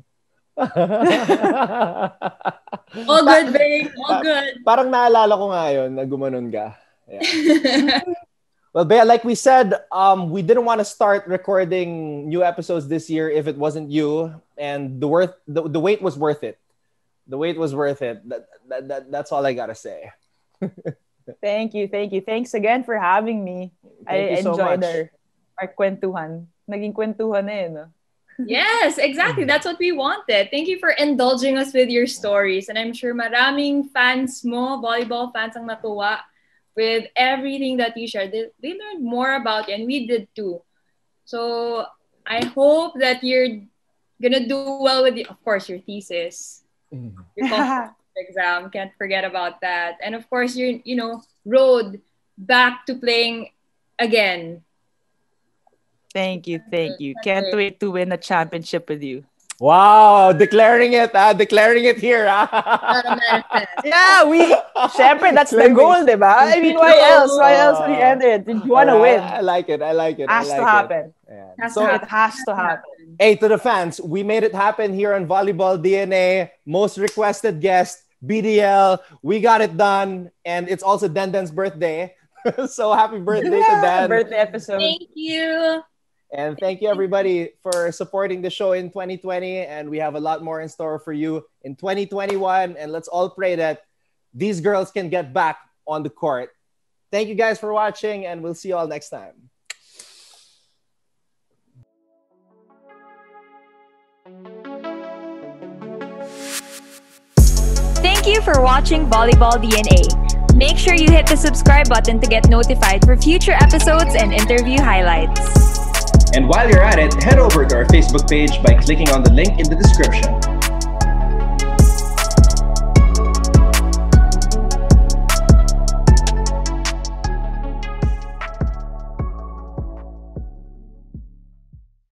all good, babe. All good. Parang naalala ko nga yun na gumanon ka. Yeah. Well, Bea, like we said, um, we didn't want to start recording new episodes this year if it wasn't you, and the worth the, the wait was worth it. The wait was worth it. That, that, that that's all I gotta say. Thank you, thank you. Thanks again for having me. Thank I you so enjoyed much. our, our kwentuhan. Naging kwentuhan na eh, no? Yes, exactly. That's what we wanted. Thank you for indulging us with your stories. And I'm sure maraming fans mo, volleyball fans ang natuwa with everything that you shared. They, they learned more about you and we did too. So I hope that you're gonna do well with, the, of course, your thesis. Your competitive exam. Can't forget about that. And of course, your, you know, road back to playing again. Thank you, thank you. Can't wait to win a championship with you. Wow, declaring it, ah, declaring it here. Not Ah. yeah, we, syempre, that's the Claiming- goal, diba? I mean, why else? Why else would you enter it? You want to win. I like it. I like it. I Has like to it. happen. Yeah. Has So, to It has to happen. hey, to the fans, we made it happen here on Volleyball DNA. Most requested guest, BDL. We got it done. And it's also Denden's birthday. so happy birthday to Den. Birthday episode. Thank you. And thank you, everybody, for supporting the show in 2020. And we have a lot more in store for you in 2021. And let's all pray that these girls can get back on the court. Thank you guys for watching, and we'll see you all next time. Thank you for watching Volleyball DNA. Make sure you hit the subscribe button to get notified for future episodes and interview highlights. And while you're at it, head over to our Facebook page by clicking on the link in the description.